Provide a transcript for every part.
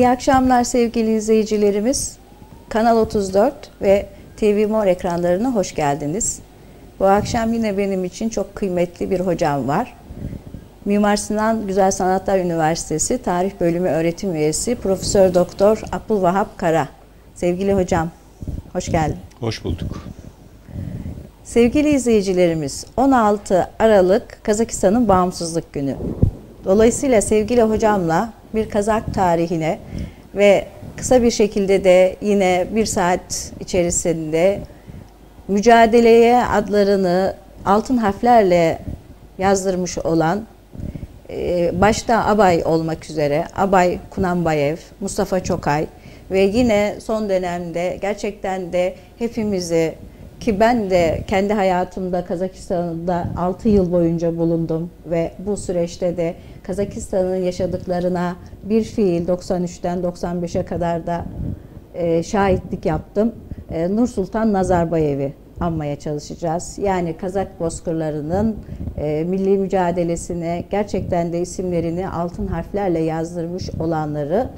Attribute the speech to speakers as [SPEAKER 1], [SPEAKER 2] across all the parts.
[SPEAKER 1] İyi akşamlar sevgili izleyicilerimiz. Kanal 34 ve TV Mor ekranlarına hoş geldiniz. Bu akşam yine benim için çok kıymetli bir hocam var. Mimar Sinan Güzel Sanatlar Üniversitesi Tarih Bölümü öğretim üyesi Profesör Doktor Abdülvahap Kara. Sevgili hocam, hoş geldin.
[SPEAKER 2] Hoş bulduk.
[SPEAKER 1] Sevgili izleyicilerimiz, 16 Aralık Kazakistan'ın bağımsızlık günü. Dolayısıyla sevgili hocamla bir Kazak tarihine ve kısa bir şekilde de yine bir saat içerisinde mücadeleye adlarını altın harflerle yazdırmış olan e, başta Abay olmak üzere Abay Kunanbayev, Mustafa Çokay ve yine son dönemde gerçekten de hepimizi ki ben de kendi hayatımda Kazakistan'da 6 yıl boyunca bulundum ve bu süreçte de Kazakistan'ın yaşadıklarına bir fiil 93'ten 95'e kadar da e, şahitlik yaptım. E, Nur Sultan Nazarbayev'i anmaya çalışacağız. Yani Kazak bozkırlarının e, milli mücadelesine gerçekten de isimlerini altın harflerle yazdırmış olanları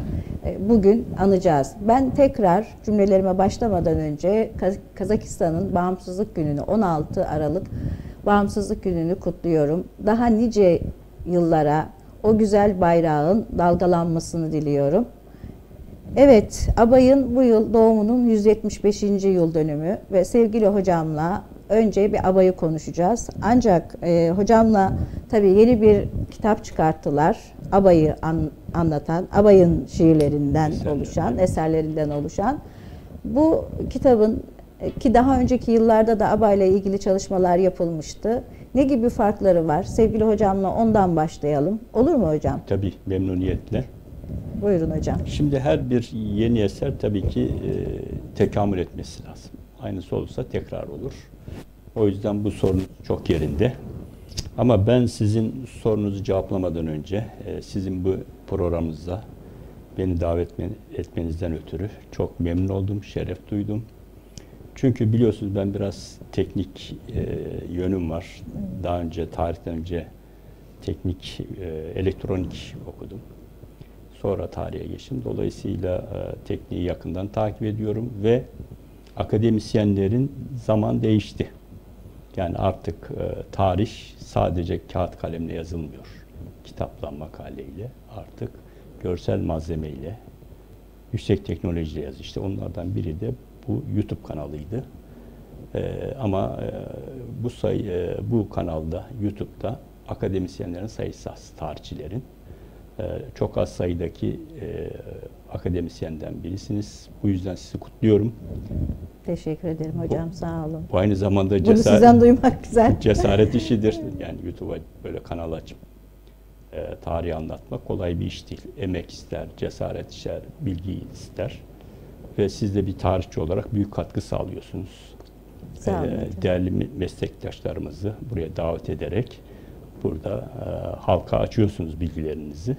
[SPEAKER 1] e, bugün anacağız. Ben tekrar cümlelerime başlamadan önce Kazakistan'ın bağımsızlık gününü 16 Aralık bağımsızlık gününü kutluyorum. Daha nice yıllara o güzel bayrağın dalgalanmasını diliyorum. Evet, Abay'ın bu yıl doğumunun 175. yıl dönümü ve sevgili hocamla önce bir Abay'ı konuşacağız. Ancak e, hocamla tabii yeni bir kitap çıkarttılar. Abay'ı an, anlatan, Abay'ın şiirlerinden Eserler. oluşan, eserlerinden oluşan. Bu kitabın e, ki daha önceki yıllarda da Abay'la ilgili çalışmalar yapılmıştı. Ne gibi farkları var? Sevgili hocamla ondan başlayalım. Olur mu hocam?
[SPEAKER 2] Tabii, memnuniyetle.
[SPEAKER 1] Buyurun hocam.
[SPEAKER 2] Şimdi her bir yeni eser tabii ki e, tekamül etmesi lazım. Aynısı olursa tekrar olur. O yüzden bu sorun çok yerinde. Ama ben sizin sorunuzu cevaplamadan önce e, sizin bu programınıza beni davet etmenizden ötürü çok memnun oldum, şeref duydum. Çünkü biliyorsunuz ben biraz teknik e, yönüm var. Daha önce tarihten önce teknik e, elektronik okudum. Sonra tarihe geçtim. Dolayısıyla e, tekniği yakından takip ediyorum ve akademisyenlerin zaman değişti. Yani artık e, tarih sadece kağıt kalemle yazılmıyor. Kitapla, makaleyle artık görsel malzemeyle, yüksek teknolojiyle yaz. İşte onlardan biri de bu YouTube kanalıydı. Ee, ama e, bu say e, bu kanalda YouTube'da akademisyenlerin sayısı az, tarihçilerin. E, çok az sayıdaki e, akademisyenden birisiniz. Bu yüzden sizi kutluyorum.
[SPEAKER 1] Teşekkür ederim hocam. Bu, sağ olun.
[SPEAKER 2] Bu aynı zamanda
[SPEAKER 1] cesaret, Bunu sizden duymak güzel.
[SPEAKER 2] cesaret işidir. Yani YouTube'a böyle kanal açıp e, tarihi anlatmak kolay bir iş değil. Emek ister, cesaret ister, bilgi ister. Ve siz de bir tarihçi olarak büyük katkı sağlıyorsunuz.
[SPEAKER 1] Sağ olun. E,
[SPEAKER 2] değerli meslektaşlarımızı buraya davet ederek burada e, halka açıyorsunuz bilgilerinizi.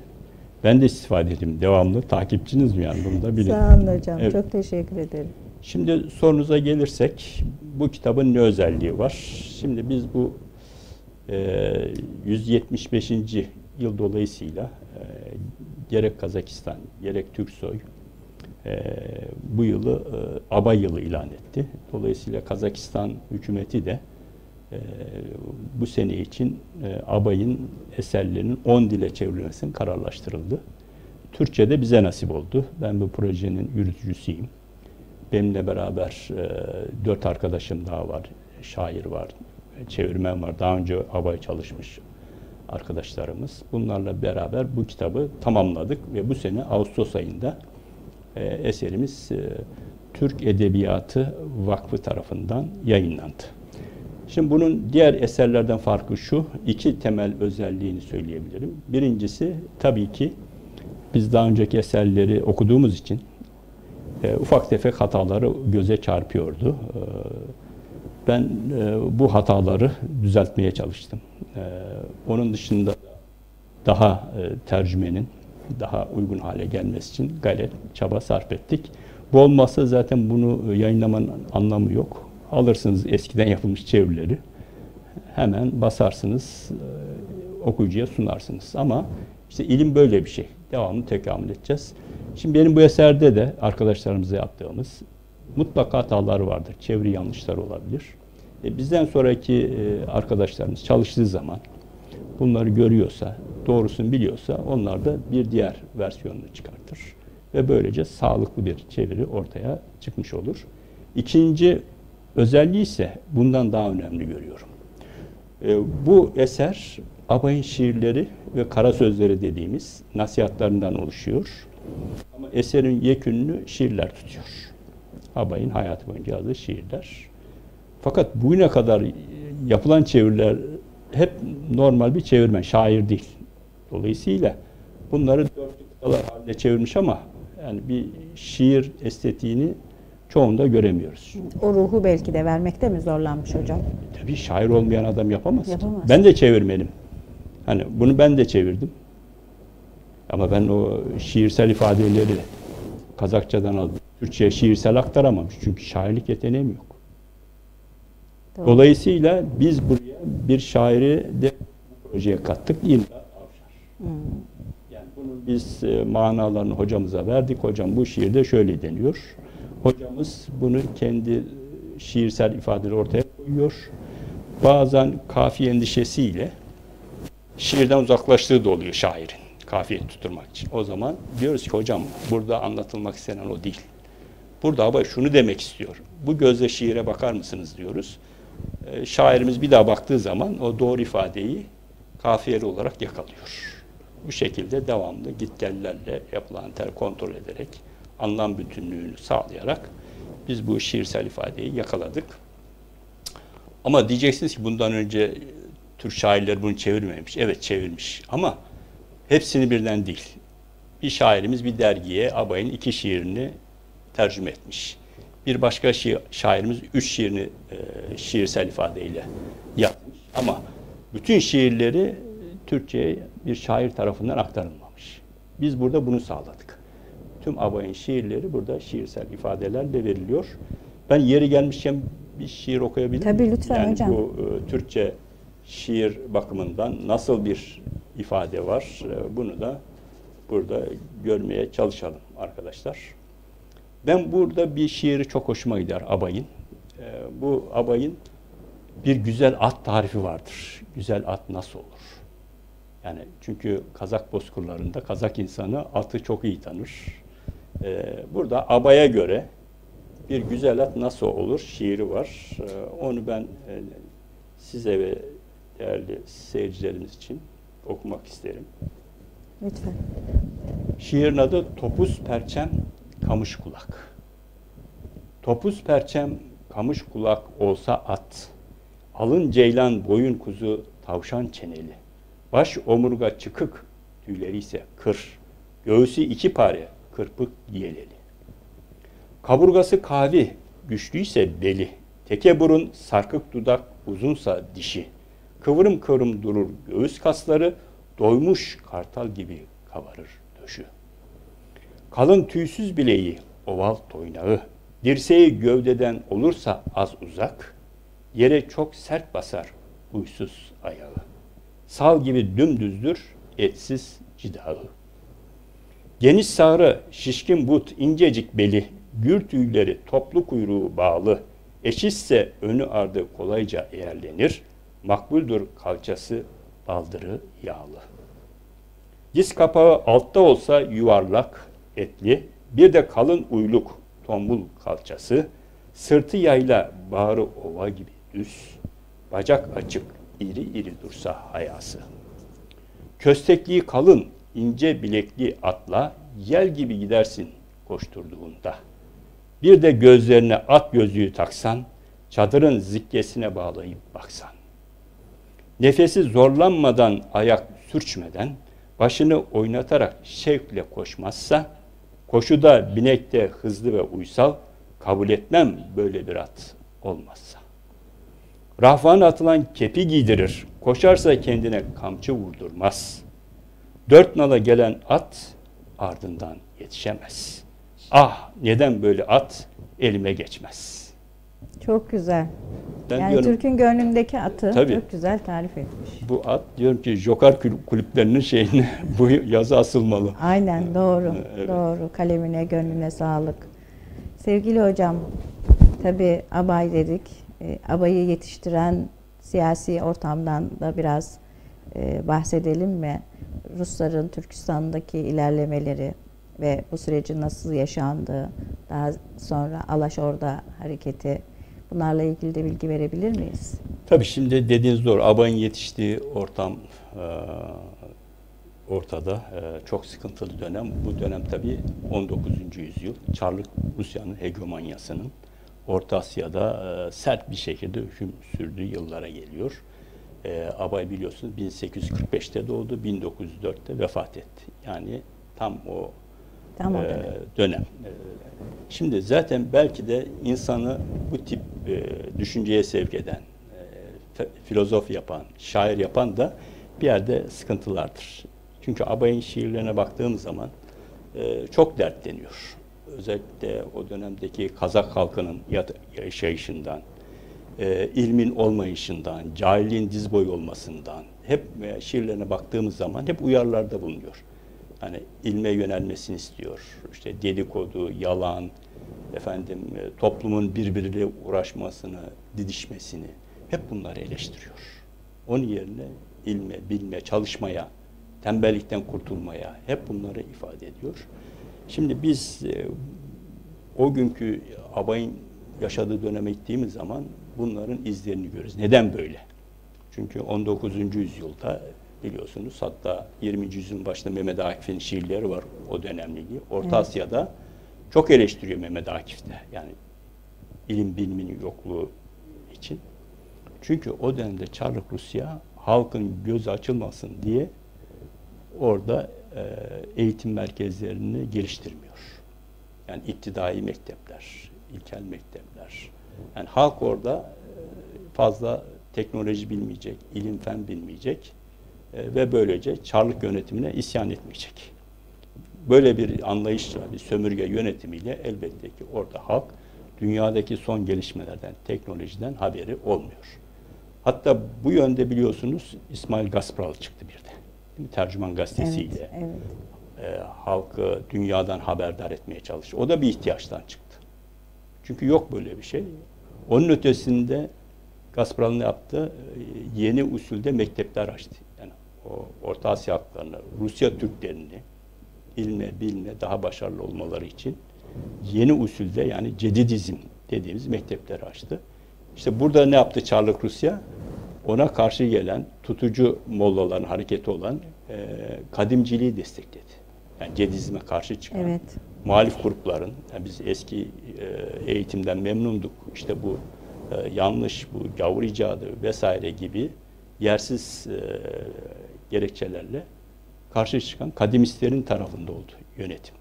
[SPEAKER 2] Ben de istifade edeyim. Devamlı takipçiniz mi yani bunu da bilin.
[SPEAKER 1] Sağ olun hocam. Evet. Çok teşekkür ederim.
[SPEAKER 2] Şimdi sorunuza gelirsek bu kitabın ne özelliği var? Şimdi biz bu e, 175. yıl dolayısıyla e, gerek Kazakistan gerek Türksoy bu yılı e, ABA yılı ilan etti. Dolayısıyla Kazakistan hükümeti de e, bu sene için e, ABA'yın eserlerinin 10 dile çevrilmesinin kararlaştırıldı. Türkçe'de bize nasip oldu. Ben bu projenin yürütücüsüyüm. Benimle beraber e, dört arkadaşım daha var. Şair var, çevirmen var. Daha önce ABA'ya çalışmış arkadaşlarımız. Bunlarla beraber bu kitabı tamamladık ve bu sene Ağustos ayında e, eserimiz e, Türk Edebiyatı Vakfı tarafından yayınlandı. Şimdi bunun diğer eserlerden farkı şu, iki temel özelliğini söyleyebilirim. Birincisi tabii ki biz daha önceki eserleri okuduğumuz için e, ufak tefek hataları göze çarpıyordu. E, ben e, bu hataları düzeltmeye çalıştım. E, onun dışında daha e, tercümenin daha uygun hale gelmesi için gayret, çaba sarf ettik. Bu olmazsa zaten bunu yayınlamanın anlamı yok. Alırsınız eskiden yapılmış çevirileri. Hemen basarsınız, okuyucuya sunarsınız. Ama işte ilim böyle bir şey. Devamlı tekamül edeceğiz. Şimdi benim bu eserde de arkadaşlarımıza yaptığımız mutlaka hataları vardır. Çeviri yanlışları olabilir. E, bizden sonraki e, arkadaşlarımız çalıştığı zaman bunları görüyorsa, doğrusunu biliyorsa onlar da bir diğer versiyonunu çıkartır. Ve böylece sağlıklı bir çeviri ortaya çıkmış olur. İkinci özelliği ise bundan daha önemli görüyorum. E, bu eser Abay'ın şiirleri ve kara sözleri dediğimiz nasihatlarından oluşuyor. Ama eserin yekününü şiirler tutuyor. Abay'ın hayatı boyunca yazdığı şiirler. Fakat bugüne kadar yapılan çeviriler hep normal bir çevirmen, şair değil. Dolayısıyla bunları dörtlü kıtalar haline çevirmiş ama yani bir şiir estetiğini çoğunda göremiyoruz.
[SPEAKER 1] O ruhu belki de vermekte mi zorlanmış hocam?
[SPEAKER 2] Tabii şair olmayan adam yapamaz.
[SPEAKER 1] Yapamaz.
[SPEAKER 2] Ben de çevirmenim. Hani bunu ben de çevirdim. Ama ben o şiirsel ifadeleri Kazakçadan aldım. Türkçe'ye şiirsel aktaramam. Çünkü şairlik yeteneğim yok.
[SPEAKER 1] Doğru.
[SPEAKER 2] Dolayısıyla biz buraya bir şairi de projeye kattık. Avşar. Yani bunun biz e, manalarını hocamıza verdik. Hocam bu şiirde şöyle deniyor. Hocamız bunu kendi şiirsel ifadeleri ortaya koyuyor. Bazen kafiye endişesiyle şiirden uzaklaştığı da oluyor şairin. Kafiye tutturmak için. O zaman diyoruz ki hocam burada anlatılmak istenen o değil. Burada ama şunu demek istiyor. Bu gözle şiire bakar mısınız diyoruz. E, şairimiz bir daha baktığı zaman o doğru ifadeyi kafiyeli olarak yakalıyor. Bu şekilde devamlı gitgellerle yapılan ter kontrol ederek anlam bütünlüğünü sağlayarak biz bu şiirsel ifadeyi yakaladık. Ama diyeceksiniz ki bundan önce Türk şairler bunu çevirmemiş. Evet çevirmiş ama hepsini birden değil. Bir şairimiz bir dergiye Abay'ın iki şiirini tercüme etmiş. Bir başka şi- şairimiz üç şiirini e, şiirsel ifadeyle yapmış. Ama bütün şiirleri Türkçe'ye bir şair tarafından aktarılmamış. Biz burada bunu sağladık. Tüm Abay'ın şiirleri burada şiirsel ifadelerle veriliyor. Ben yeri gelmişken bir şiir okuyabilir miyim?
[SPEAKER 1] Tabii, lütfen
[SPEAKER 2] yani
[SPEAKER 1] hocam.
[SPEAKER 2] Bu e, Türkçe şiir bakımından nasıl bir ifade var? E, bunu da burada görmeye çalışalım arkadaşlar. Ben burada bir şiiri çok hoşuma gider Abay'ın. E, bu Abay'ın bir güzel at tarifi vardır. Güzel at nasıl olur? Yani çünkü Kazak bozkırlarında Kazak insanı atı çok iyi tanır. Ee, burada Abaya göre bir güzel at nasıl olur şiiri var. Ee, onu ben e, size ve değerli seyircilerimiz için okumak isterim.
[SPEAKER 1] Lütfen.
[SPEAKER 2] Şiirin adı Topuz Perçem Kamış Kulak. Topuz perçem kamış kulak olsa at. Alın ceylan boyun kuzu tavşan çeneli. Baş omurga çıkık tüyleri ise kır. Göğsü iki pare kırpık yeleli. Kaburgası kavi güçlüyse beli. Teke burun sarkık dudak uzunsa dişi. Kıvırım kıvırım durur göğüs kasları. Doymuş kartal gibi kabarır döşü. Kalın tüysüz bileği, oval toynağı, dirseği gövdeden olursa az uzak, yere çok sert basar huysuz ayağı. Sal gibi dümdüzdür, etsiz cidağı. Geniş sağrı, şişkin but, incecik beli, gür tüyleri, toplu kuyruğu bağlı, eşitse önü ardı kolayca eğerlenir, makbuldür kalçası, baldırı yağlı. Diz kapağı altta olsa yuvarlak, etli, bir de kalın uyluk, tombul kalçası, sırtı yayla, bağrı ova gibi düz, bacak açık, iri iri dursa hayası. Köstekliği kalın, ince bilekli atla, yel gibi gidersin koşturduğunda. Bir de gözlerine at gözlüğü taksan, çadırın zikkesine bağlayıp baksan. Nefesi zorlanmadan, ayak sürçmeden, başını oynatarak şevkle koşmazsa, koşuda binekte hızlı ve uysal, kabul etmem böyle bir at olmazsa. Rahvana atılan kepi giydirir, koşarsa kendine kamçı vurdurmaz. Dört nala gelen at ardından yetişemez. Ah neden böyle at elime geçmez.
[SPEAKER 1] Çok güzel.
[SPEAKER 2] Ben
[SPEAKER 1] yani
[SPEAKER 2] diyorum
[SPEAKER 1] Türk'ün gönlündeki atı
[SPEAKER 2] Tabii.
[SPEAKER 1] çok güzel tarif etmiş.
[SPEAKER 2] bu at diyorum ki Joker kul- kulüplerinin şeyini bu yazı asılmalı.
[SPEAKER 1] Aynen doğru.
[SPEAKER 2] Evet.
[SPEAKER 1] Doğru. Kalemine, gönlüne sağlık. Sevgili hocam, tabi abay dedik. E, abayı yetiştiren siyasi ortamdan da biraz e, bahsedelim mi? Rusların Türkistan'daki ilerlemeleri ve bu sürecin nasıl yaşandığı, daha sonra Alaşorda hareketi bunlarla ilgili de bilgi verebilir miyiz?
[SPEAKER 2] Tabii şimdi dediğiniz doğru. Abayın yetiştiği ortam e, ortada. Çok sıkıntılı dönem. Bu dönem tabii 19. yüzyıl. Çarlık Rusya'nın hegemonyasının Orta Asya'da e, sert bir şekilde hüküm sürdüğü yıllara geliyor. E, Abay biliyorsunuz 1845'te doğdu, 1904'te vefat etti. Yani tam o
[SPEAKER 1] Tam o
[SPEAKER 2] e,
[SPEAKER 1] dönem.
[SPEAKER 2] dönem. E, Şimdi zaten belki de insanı bu tip e, düşünceye sevk eden, e, filozof yapan, şair yapan da bir yerde sıkıntılardır. Çünkü Abay'ın şiirlerine baktığım zaman e, çok dertleniyor. Özellikle o dönemdeki Kazak halkının yaşayışından, e, ilmin olmayışından, cahilliğin diz boyu olmasından hep e, şiirlerine baktığımız zaman hep uyarılarda bulunuyor. Hani ilme yönelmesini istiyor. İşte dedikodu, yalan, efendim e, toplumun birbiriyle uğraşmasını, didişmesini hep bunları eleştiriyor. Onun yerine ilme, bilme, çalışmaya, tembellikten kurtulmaya hep bunları ifade ediyor. Şimdi biz e, o günkü abayın yaşadığı döneme gittiğimiz zaman bunların izlerini görürüz. Neden böyle? Çünkü 19. yüzyılda biliyorsunuz hatta 20. yüzyılın başında Mehmet Akif'in şiirleri var o dönemle ilgili. Orta
[SPEAKER 1] Evet.
[SPEAKER 2] Asya'da çok eleştiriyor Mehmet Akif'te. Yani ilim biliminin yokluğu için. Çünkü o dönemde Çarlık Rusya halkın gözü açılmasın diye orada eğitim merkezlerini geliştirmiyor. Yani iptidai mektepler, ilkel mektepler. Yani halk orada e, fazla teknoloji bilmeyecek, ilim fen bilmeyecek e, ve böylece Çarlık yönetimine isyan etmeyecek. Böyle bir anlayışla, bir sömürge yönetimiyle elbette ki orada halk dünyadaki son gelişmelerden, teknolojiden haberi olmuyor. Hatta bu yönde biliyorsunuz İsmail Gaspral çıktı bir de. Değil mi? Tercüman gazetesiyle
[SPEAKER 1] Evet, evet.
[SPEAKER 2] e, halkı dünyadan haberdar etmeye çalıştı. O da bir ihtiyaçtan çıktı. Çünkü yok böyle bir şey. Onun ötesinde Gazprom ne yaptı? E, Yeni usulde mektepler açtı. Yani o Orta Asya halklarını, Rusya Türklerini ilme, bilme daha başarılı olmaları için yeni usulde yani cedidizm dediğimiz mektepleri açtı. İşte burada ne yaptı Çarlık Rusya? Ona karşı gelen tutucu mollaların hareketi olan e, kadimciliği destekledi. Yani cedizme karşı çıkan
[SPEAKER 1] Evet.
[SPEAKER 2] muhalif grupların, yani biz eski e, eğitimden memnunduk. İşte bu e, yanlış, bu gavur icadı vesaire gibi yersiz e, gerekçelerle karşı çıkan kadimistlerin tarafında oldu yönetim.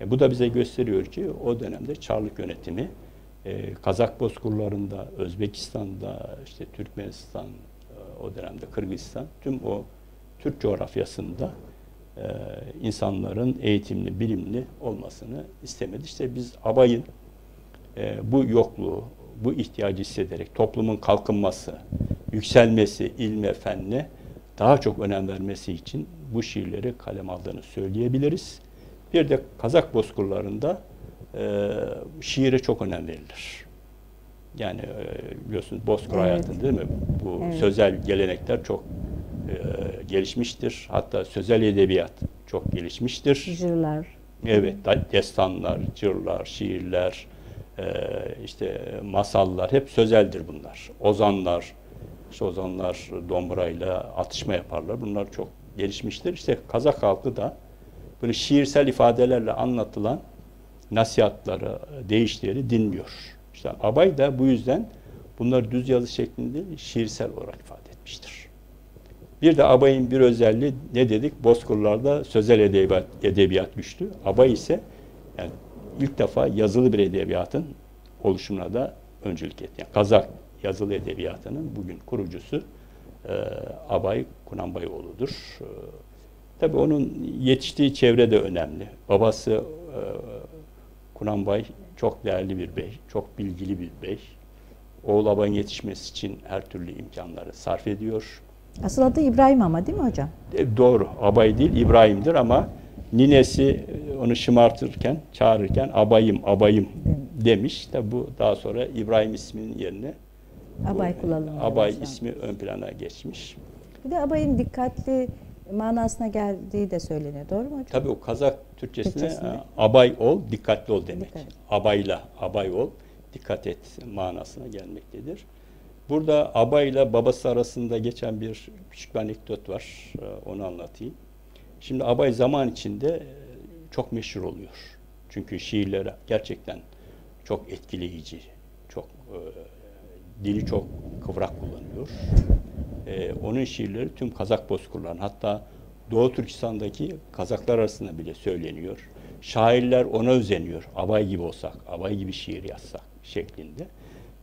[SPEAKER 2] E, bu da bize gösteriyor ki o dönemde Çarlık yönetimi e, Kazak bozkurlarında, Özbekistan'da, işte Türkmenistan, e, o dönemde Kırgızistan, tüm o Türk coğrafyasında e, insanların eğitimli, bilimli olmasını istemedi. İşte biz abayın e, bu yokluğu, bu ihtiyacı hissederek toplumun kalkınması, yükselmesi, ilme, fenne daha çok önem vermesi için bu şiirleri kalem aldığını söyleyebiliriz. Bir de Kazak bozkurlarında e, şiire çok önem verilir. Yani e, biliyorsunuz bozkur
[SPEAKER 1] Evet.
[SPEAKER 2] hayatı değil mi? Bu
[SPEAKER 1] Evet.
[SPEAKER 2] sözel gelenekler çok e, gelişmiştir. Hatta sözel edebiyat çok gelişmiştir.
[SPEAKER 1] Jırlar.
[SPEAKER 2] Evet, destanlar, cırlar, şiirler, e, işte masallar hep sözeldir bunlar. Ozanlar, işte ozanlar dombrayla atışma yaparlar. Bunlar çok gelişmiştir. İşte Kazak halkı da böyle şiirsel ifadelerle anlatılan nasihatları, deyişleri dinliyor. İşte Abay da bu yüzden bunları düz yazı şeklinde şiirsel olarak ifade etmiştir. Bir de Abay'ın bir özelliği ne dedik? Bozkırlarda sözel edebiyat, edebiyat güçlü. Abay ise yani ilk defa yazılı bir edebiyatın oluşumuna da öncülük etti. Yani Kazak yazılı edebiyatının bugün kurucusu e, Abay Kunanbayoğlu'dur. E, tabii onun yetiştiği çevre de önemli. Babası e, Kunanbay çok değerli bir bey, çok bilgili bir bey. Oğul abayın yetişmesi için her türlü imkanları sarf ediyor.
[SPEAKER 1] Asıl adı İbrahim ama değil mi hocam?
[SPEAKER 2] E, doğru, abay değil İbrahim'dir ama ninesi e, onu şımartırken, çağırırken abayım, abayım demiş. Tabi bu daha sonra İbrahim isminin yerine
[SPEAKER 1] Abay
[SPEAKER 2] bu,
[SPEAKER 1] kullanılmaya
[SPEAKER 2] Abay
[SPEAKER 1] başlandı.
[SPEAKER 2] ismi ön plana geçmiş.
[SPEAKER 1] Bir de abayın dikkatli manasına geldiği de söyleniyor. Doğru mu hocam?
[SPEAKER 2] Tabii o Kazak Türkçesine
[SPEAKER 1] Türkçesine.
[SPEAKER 2] e, abay ol, dikkatli ol demek.
[SPEAKER 1] Dikkat et.
[SPEAKER 2] Abayla, abay ol, dikkat et manasına gelmektedir. Burada abayla babası arasında geçen bir küçük bir anekdot var. E, Onu anlatayım. Şimdi abay zaman içinde e, çok meşhur oluyor. Çünkü şiirleri gerçekten çok etkileyici, çok e, dili çok kıvrak kullanıyor. E, onun şiirleri tüm Kazak bozkırlarının hatta Doğu Türkistan'daki Kazaklar arasında bile söyleniyor. Şairler ona özeniyor. Abay gibi olsak, abay gibi şiir yazsak şeklinde.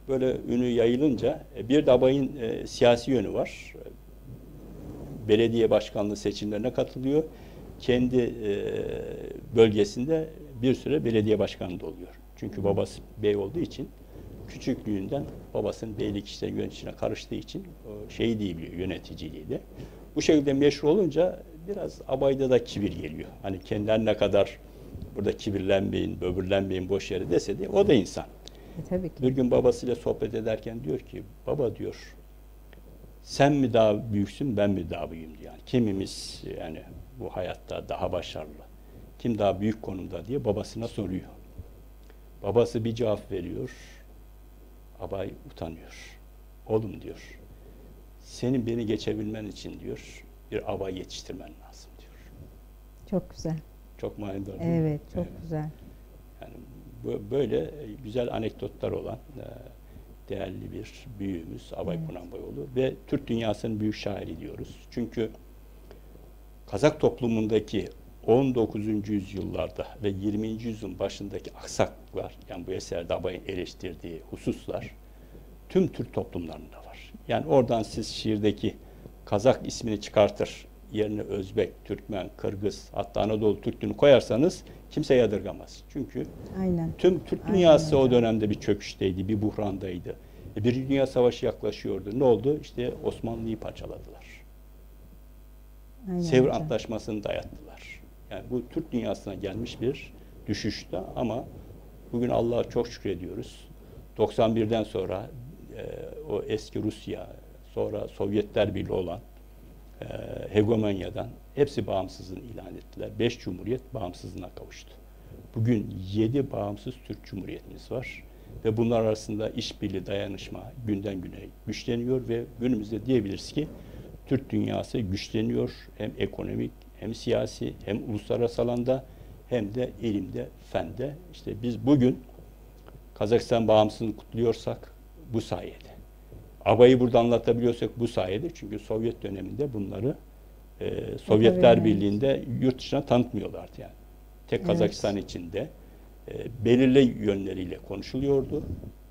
[SPEAKER 2] Böyle ünü yayılınca e, bir de abayın e, siyasi yönü var. Belediye başkanlığı seçimlerine katılıyor. Kendi e, bölgesinde bir süre belediye başkanı da oluyor. Çünkü babası bey olduğu için küçüklüğünden babasının beylik işleri yöneticine karıştığı için şeyi değil yöneticiliği de. Bu şekilde meşhur olunca biraz abayda da kibir geliyor. Hani kendiler ne kadar burada kibirlenmeyin, böbürlenmeyin, boş yere dese de o da insan.
[SPEAKER 1] E, tabii ki.
[SPEAKER 2] Bir gün babasıyla sohbet ederken diyor ki, baba diyor, sen mi daha büyüksün, ben mi daha büyüğüm diyor. Yani kimimiz yani bu hayatta daha başarılı, kim daha büyük konumda diye babasına soruyor. Babası bir cevap veriyor, abay utanıyor. Oğlum diyor, senin beni geçebilmen için diyor, bir abay yetiştirmen lazım.
[SPEAKER 1] Çok güzel.
[SPEAKER 2] Çok manidar.
[SPEAKER 1] Evet, çok güzel.
[SPEAKER 2] Yani böyle güzel anekdotlar olan e, değerli bir büyüğümüz Abay
[SPEAKER 1] Evet.
[SPEAKER 2] Ve Türk dünyasının büyük şairi diyoruz. Çünkü Kazak toplumundaki 19. yüzyıllarda ve 20. yüzyılın başındaki aksaklıklar, yani bu eserde Abay'ın eleştirdiği hususlar tüm Türk toplumlarında var. Yani oradan siz şiirdeki Kazak ismini çıkartır, yerine Özbek, Türkmen, Kırgız, hatta Anadolu Türklüğünü koyarsanız kimse yadırgamaz. Çünkü
[SPEAKER 1] Aynen.
[SPEAKER 2] tüm Türk
[SPEAKER 1] Aynen
[SPEAKER 2] dünyası o dönemde bir çöküşteydi, bir buhrandaydı. E, bir Dünya Savaşı yaklaşıyordu. Ne oldu? İşte Osmanlı'yı parçaladılar.
[SPEAKER 1] Aynen
[SPEAKER 2] Sevr. Antlaşması'nı dayattılar. Yani bu Türk dünyasına gelmiş bir düşüşte ama bugün Allah'a çok şükrediyoruz. 91'den sonra e, o eski Rusya, sonra Sovyetler Birliği olan e, hegemonyadan hepsi bağımsızlığını ilan ettiler. Beş cumhuriyet bağımsızlığına kavuştu. Bugün yedi bağımsız Türk Cumhuriyetimiz var. Ve bunlar arasında işbirliği, dayanışma günden güne güçleniyor ve günümüzde diyebiliriz ki Türk dünyası güçleniyor. Hem ekonomik, hem siyasi, hem uluslararası alanda hem de ilimde, fende. İşte biz bugün Kazakistan bağımsızlığını kutluyorsak bu sayede. Abayı burada anlatabiliyorsak bu sayede. Çünkü Sovyet döneminde bunları e, Sovyetler
[SPEAKER 1] Tabii.
[SPEAKER 2] Birliği'nde yurt dışına tanıtmıyorlardı yani. Tek
[SPEAKER 1] Evet.
[SPEAKER 2] Kazakistan içinde e, belirli yönleriyle konuşuluyordu.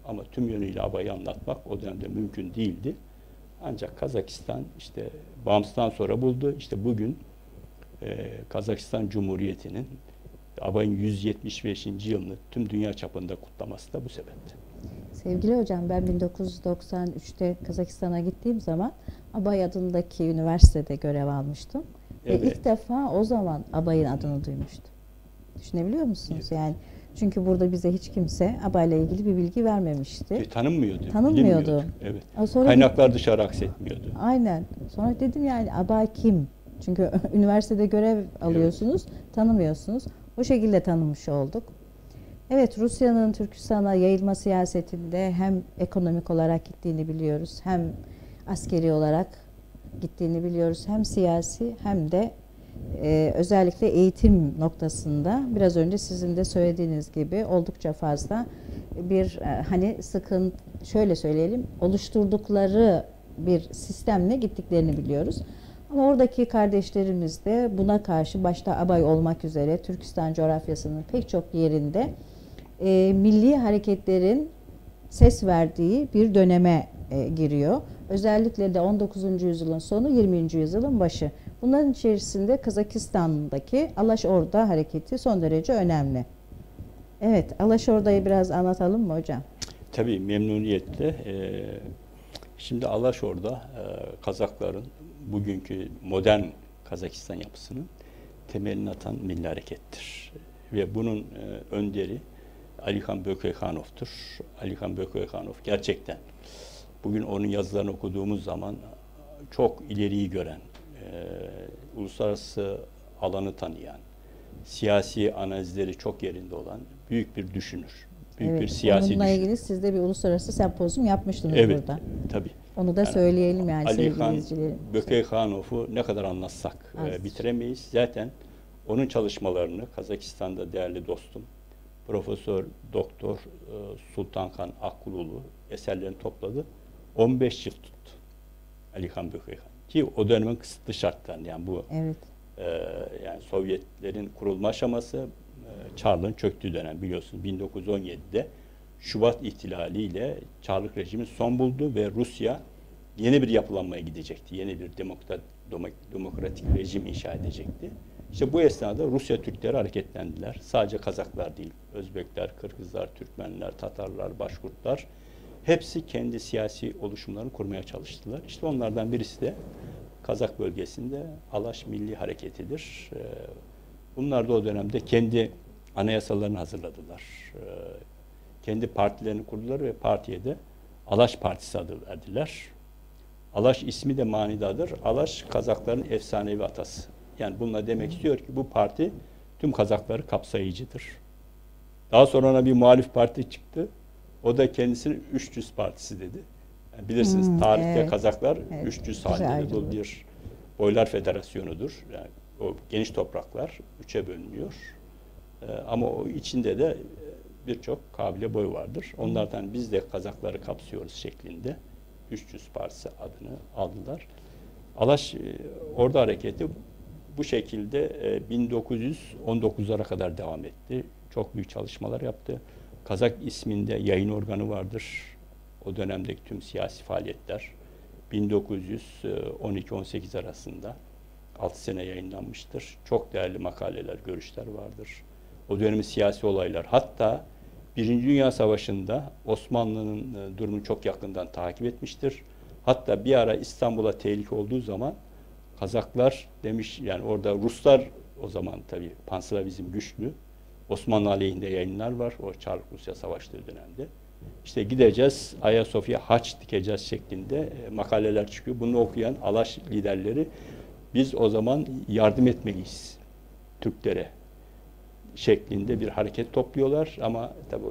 [SPEAKER 2] Ama tüm yönüyle abayı anlatmak o dönemde mümkün değildi. Ancak Kazakistan işte bağımsızdan sonra buldu. İşte bugün e, Kazakistan Cumhuriyeti'nin abayın 175. yılını tüm dünya çapında kutlaması da bu sebeple.
[SPEAKER 1] Sevgili hocam ben 1993'te Kazakistan'a gittiğim zaman Abay adındaki üniversitede görev almıştım. Ve
[SPEAKER 2] Evet.
[SPEAKER 1] ilk defa o zaman Abay'ın adını duymuştum. Düşünebiliyor musunuz? Yani çünkü burada bize hiç kimse Abay'la ilgili bir bilgi vermemişti.
[SPEAKER 2] E, tanınmıyordu.
[SPEAKER 1] Tanınmıyordu.
[SPEAKER 2] bilinmiyordu. Evet.
[SPEAKER 1] Ama sonra
[SPEAKER 2] Kaynaklar dışarı aksetmiyordu.
[SPEAKER 1] Aynen. Sonra dedim yani Abay kim? Çünkü üniversitede görev alıyorsunuz, tanımıyorsunuz. O şekilde tanımış olduk. Evet, Rusya'nın Türkistan'a yayılma siyasetinde hem ekonomik olarak gittiğini biliyoruz, hem askeri olarak gittiğini biliyoruz, hem siyasi hem de e, özellikle eğitim noktasında biraz önce sizin de söylediğiniz gibi oldukça fazla bir e, hani sıkın şöyle söyleyelim oluşturdukları bir sistemle gittiklerini biliyoruz. Ama oradaki kardeşlerimiz de buna karşı başta Abay olmak üzere Türkistan coğrafyasının pek çok yerinde e, milli hareketlerin ses verdiği bir döneme e, giriyor. Özellikle de 19. yüzyılın sonu 20. yüzyılın başı. Bunların içerisinde Kazakistan'daki Alaşorda hareketi son derece önemli. Evet, Alaşorda'yı biraz anlatalım mı hocam?
[SPEAKER 2] Tabii memnuniyetle. Ee, şimdi Alaşor'da e, Kazakların bugünkü modern Kazakistan yapısının temelini atan milli harekettir. Ve bunun e, önderi Alihan Bökeyhanov'tur. Alihan Bökeyhanov gerçekten bugün onun yazılarını okuduğumuz zaman çok ileriyi gören, e, uluslararası alanı tanıyan, siyasi analizleri çok yerinde olan büyük bir düşünür. Büyük
[SPEAKER 1] evet,
[SPEAKER 2] bir siyasi
[SPEAKER 1] onunla
[SPEAKER 2] düşünür.
[SPEAKER 1] ilgili siz de bir uluslararası sempozyum yapmıştınız
[SPEAKER 2] Evet,
[SPEAKER 1] burada.
[SPEAKER 2] tabii.
[SPEAKER 1] Onu da
[SPEAKER 2] Yani
[SPEAKER 1] söyleyelim yani
[SPEAKER 2] Ali Han. Bökeyhanov'u ne kadar anlatsak e, bitiremeyiz. Zaten onun çalışmalarını Kazakistan'da değerli dostum Profesör Doktor e, Sultankan Akkululu eserlerini topladı. 15 yıl tuttu. Ali Han Bökeyhan. Ki o dönemin kısıtlı şartlarında yani bu
[SPEAKER 1] Evet.
[SPEAKER 2] e, yani Sovyetlerin kurulma aşaması e, Çarlığın çöktüğü dönem biliyorsun 1917'de Şubat ihtilaliyle Çarlık rejimi son buldu ve Rusya yeni bir yapılanmaya gidecekti. Yeni bir demokrat, demo- demokratik rejim inşa edecekti. İşte bu esnada Rusya Türkleri hareketlendiler. Sadece Kazaklar değil, Özbekler, Kırgızlar, Türkmenler, Tatarlar, Başkurtlar hepsi kendi siyasi oluşumlarını kurmaya çalıştılar. İşte onlardan birisi de Kazak bölgesinde Alaş Milli Hareketi'dir. Ee, Bunlar da o dönemde kendi anayasalarını hazırladılar. Ee, Kendi partilerini kurdular ve partiye de Alaş Partisi adı verdiler. Alaş ismi de manidadır. Alaş Kazakların efsanevi atası. Yani bununla demek istiyor ki bu parti tüm Kazakları kapsayıcıdır. Daha sonra ona bir muhalif parti çıktı. O da kendisini 300 partisi dedi. Yani bilirsiniz
[SPEAKER 1] Hmm,
[SPEAKER 2] tarihte
[SPEAKER 1] evet.
[SPEAKER 2] Kazaklar
[SPEAKER 1] Evet,
[SPEAKER 2] 300
[SPEAKER 1] güzel
[SPEAKER 2] halinde dolu bir boylar federasyonüdür. Yani o geniş topraklar üçe bölünüyor. Ee, ama o içinde de e, birçok kabile boy vardır. Onlardan biz de Kazakları kapsıyoruz şeklinde 300 partisi adını aldılar. Alaş e, orada hareketi bu şekilde e, 1919'lara kadar devam etti. Çok büyük çalışmalar yaptı. Kazak isminde yayın organı vardır. O dönemdeki tüm siyasi faaliyetler 1912-18 arasında 6 sene yayınlanmıştır. Çok değerli makaleler, görüşler vardır. O dönemin siyasi olaylar. Hatta Birinci Dünya Savaşı'nda Osmanlı'nın e, durumunu çok yakından takip etmiştir. Hatta bir ara İstanbul'a tehlike olduğu zaman Kazaklar demiş yani orada Ruslar o zaman tabii panslavizm güçlü. Osmanlı aleyhinde yayınlar var o Çarlık Rusya savaştığı dönemde. İşte gideceğiz Ayasofya haç dikeceğiz şeklinde e, makaleler çıkıyor. Bunu okuyan Alaş liderleri biz o zaman yardım etmeliyiz Türklere şeklinde bir hareket topluyorlar ama tabii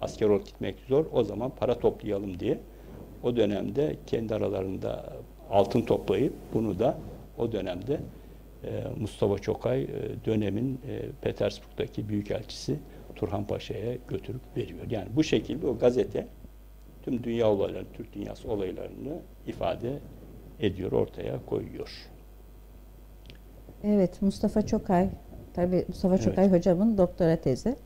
[SPEAKER 2] asker olup gitmek zor. O zaman para toplayalım diye o dönemde kendi aralarında altın toplayıp bunu da o dönemde e, Mustafa Çokay e, dönemin e, Petersburg'daki büyükelçisi Turhan Paşa'ya götürüp veriyor. Yani bu şekilde o gazete tüm dünya olaylarını, Türk dünyası olaylarını ifade ediyor, ortaya koyuyor.
[SPEAKER 1] Evet Mustafa Çokay. Tabii Mustafa
[SPEAKER 2] Evet.
[SPEAKER 1] Çokay hocamın doktora tezi.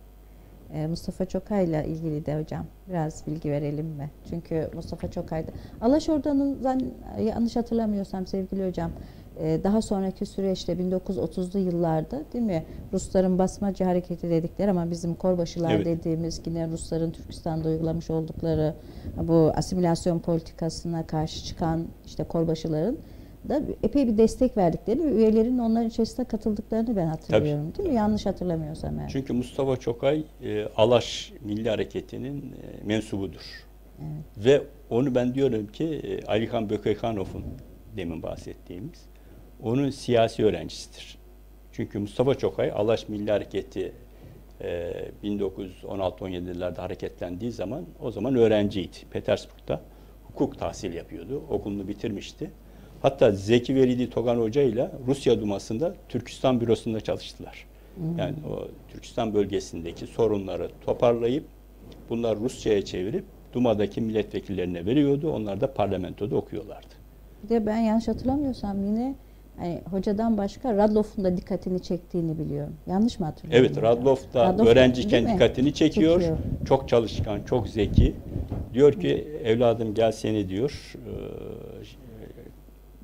[SPEAKER 1] Mustafa Çokay'la ilgili de hocam biraz bilgi verelim mi? Çünkü Mustafa Çokay'da Alaşorda'nın yanlış hatırlamıyorsam sevgili hocam daha sonraki süreçte 1930'lu yıllarda değil mi? Rusların basmacı hareketi dedikleri ama bizim korbaşılar
[SPEAKER 2] Evet.
[SPEAKER 1] dediğimiz yine Rusların Türkistan'da uygulamış oldukları bu asimilasyon politikasına karşı çıkan işte korbaşıların da epey bir destek verdiklerini ve üyelerin onların içerisine katıldıklarını ben hatırlıyorum. Değil mi? Yanlış hatırlamıyorsam eğer.
[SPEAKER 2] Çünkü Mustafa Çokay e, Alaş Milli Hareketi'nin e, mensubudur. Ve onu ben diyorum ki e, Alihan Bökeyhanov'un demin bahsettiğimiz onun siyasi öğrencisidir. Çünkü Mustafa Çokay Alaş Milli Hareketi e, 1916-17'lerde hareketlendiği zaman o zaman öğrenciydi. Petersburg'da hukuk tahsil yapıyordu. Okulunu bitirmişti. Hatta Zeki Veridi Togan Hoca ile Rusya Duması'nda Türkistan bürosunda çalıştılar. Yani o Türkistan bölgesindeki sorunları toparlayıp bunlar Rusça'ya çevirip Duma'daki milletvekillerine veriyordu. Onlar da parlamentoda okuyorlardı.
[SPEAKER 1] Bir de ben yanlış hatırlamıyorsam yine hani hocadan başka Radloff'un da dikkatini çektiğini biliyorum. Yanlış mı hatırlıyorum?
[SPEAKER 2] Evet? Radloff da
[SPEAKER 1] Radloff,
[SPEAKER 2] öğrenciyken dikkatini çekiyor.
[SPEAKER 1] Çekiyor.
[SPEAKER 2] Çok çalışkan, çok zeki. Diyor ki evladım gel seni diyor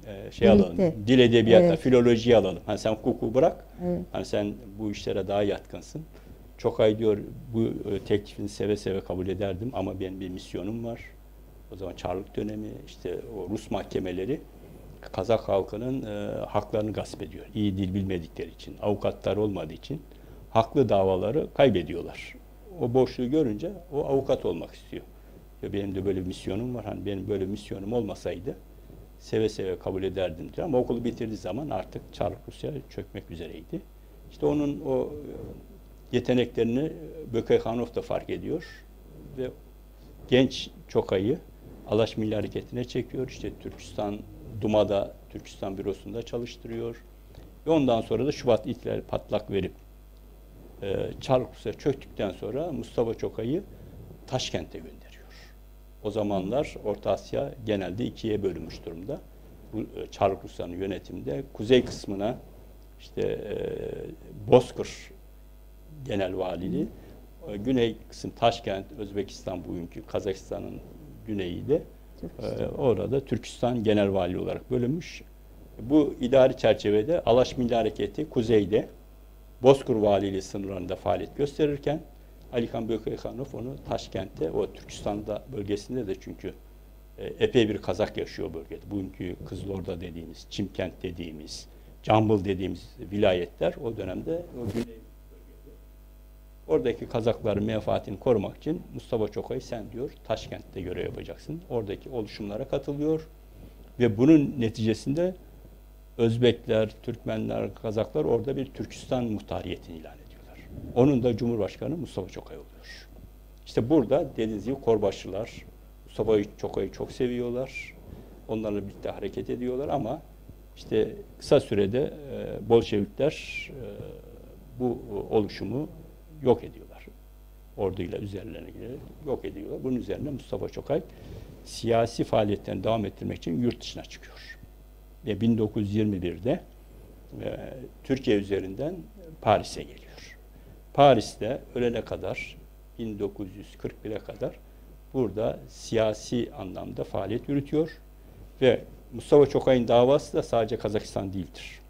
[SPEAKER 2] e, şey
[SPEAKER 1] Birlikte.
[SPEAKER 2] alalım. Dil edebiyatı,
[SPEAKER 1] Evet.
[SPEAKER 2] filolojiyi alalım. Hani sen hukuku bırak.
[SPEAKER 1] Evet.
[SPEAKER 2] Hani sen bu işlere daha yatkınsın. Çok ay diyor bu e, teklifini seve seve kabul ederdim ama benim bir misyonum var. O zaman Çarlık dönemi işte o Rus mahkemeleri Kazak halkının e, haklarını gasp ediyor. İyi dil bilmedikleri için, avukatlar olmadığı için haklı davaları kaybediyorlar. O boşluğu görünce o avukat olmak istiyor. Ya benim de böyle bir misyonum var. Hani benim böyle bir misyonum olmasaydı seve seve kabul ederdim diyor. Ama okulu bitirdiği zaman artık Çarlık Rusya çökmek üzereydi. İşte onun o yeteneklerini Bökeyhanov da fark ediyor ve genç Çokay'ı Alaş Milli Hareketi'ne çekiyor. İşte Türkistan Duma'da, Türkistan bürosunda çalıştırıyor. Ve ondan sonra da Şubat İhtilal patlak verip e, Çarlık Rusya çöktükten sonra Mustafa Çokay'ı Taşkent'e gönderiyor. O zamanlar Orta Asya genelde ikiye bölünmüş durumda. E, Çarlık Rusya'nın yönetimde kuzey kısmına işte e, Bozkır genel valiliği, e, güney kısım Taşkent, Özbekistan bugünkü Kazakistan'ın güneyi de
[SPEAKER 1] Türkistan.
[SPEAKER 2] e, orada Türkistan genel vali olarak bölünmüş. Bu idari çerçevede Alaş Milli Hareketi kuzeyde Bozkır Valiliği sınırlarında faaliyet gösterirken Alikan Bökeyhanov onu Taşkent'te, o Türkistan'da bölgesinde de çünkü e, epey bir Kazak yaşıyor bölgede. Bugünkü Kızılorda dediğimiz, Çimkent dediğimiz, Cambıl dediğimiz vilayetler o dönemde o güney. Oradaki Kazakların menfaatini korumak için Mustafa Çokay sen diyor Taşkent'te görev yapacaksın. Oradaki oluşumlara katılıyor ve bunun neticesinde Özbekler, Türkmenler, Kazaklar orada bir Türkistan muhtariyetini ilan ediyorlar. Onun da Cumhurbaşkanı Mustafa Çokay oluyor. İşte burada dediğiniz gibi Korbaşlılar Mustafa Çokay'ı çok seviyorlar. Onlarla birlikte hareket ediyorlar ama işte kısa sürede e, Bolşevikler e, bu oluşumu yok ediyorlar. Orduyla üzerlerine giderek yok ediyorlar. Bunun üzerine Mustafa Çokay siyasi faaliyetlerini devam ettirmek için yurt dışına çıkıyor. Ve 1921'de e, Türkiye üzerinden Paris'e geliyor. Paris'te ölene kadar 1941'e kadar burada siyasi anlamda faaliyet yürütüyor ve Mustafa Çokay'ın davası da sadece Kazakistan değildir.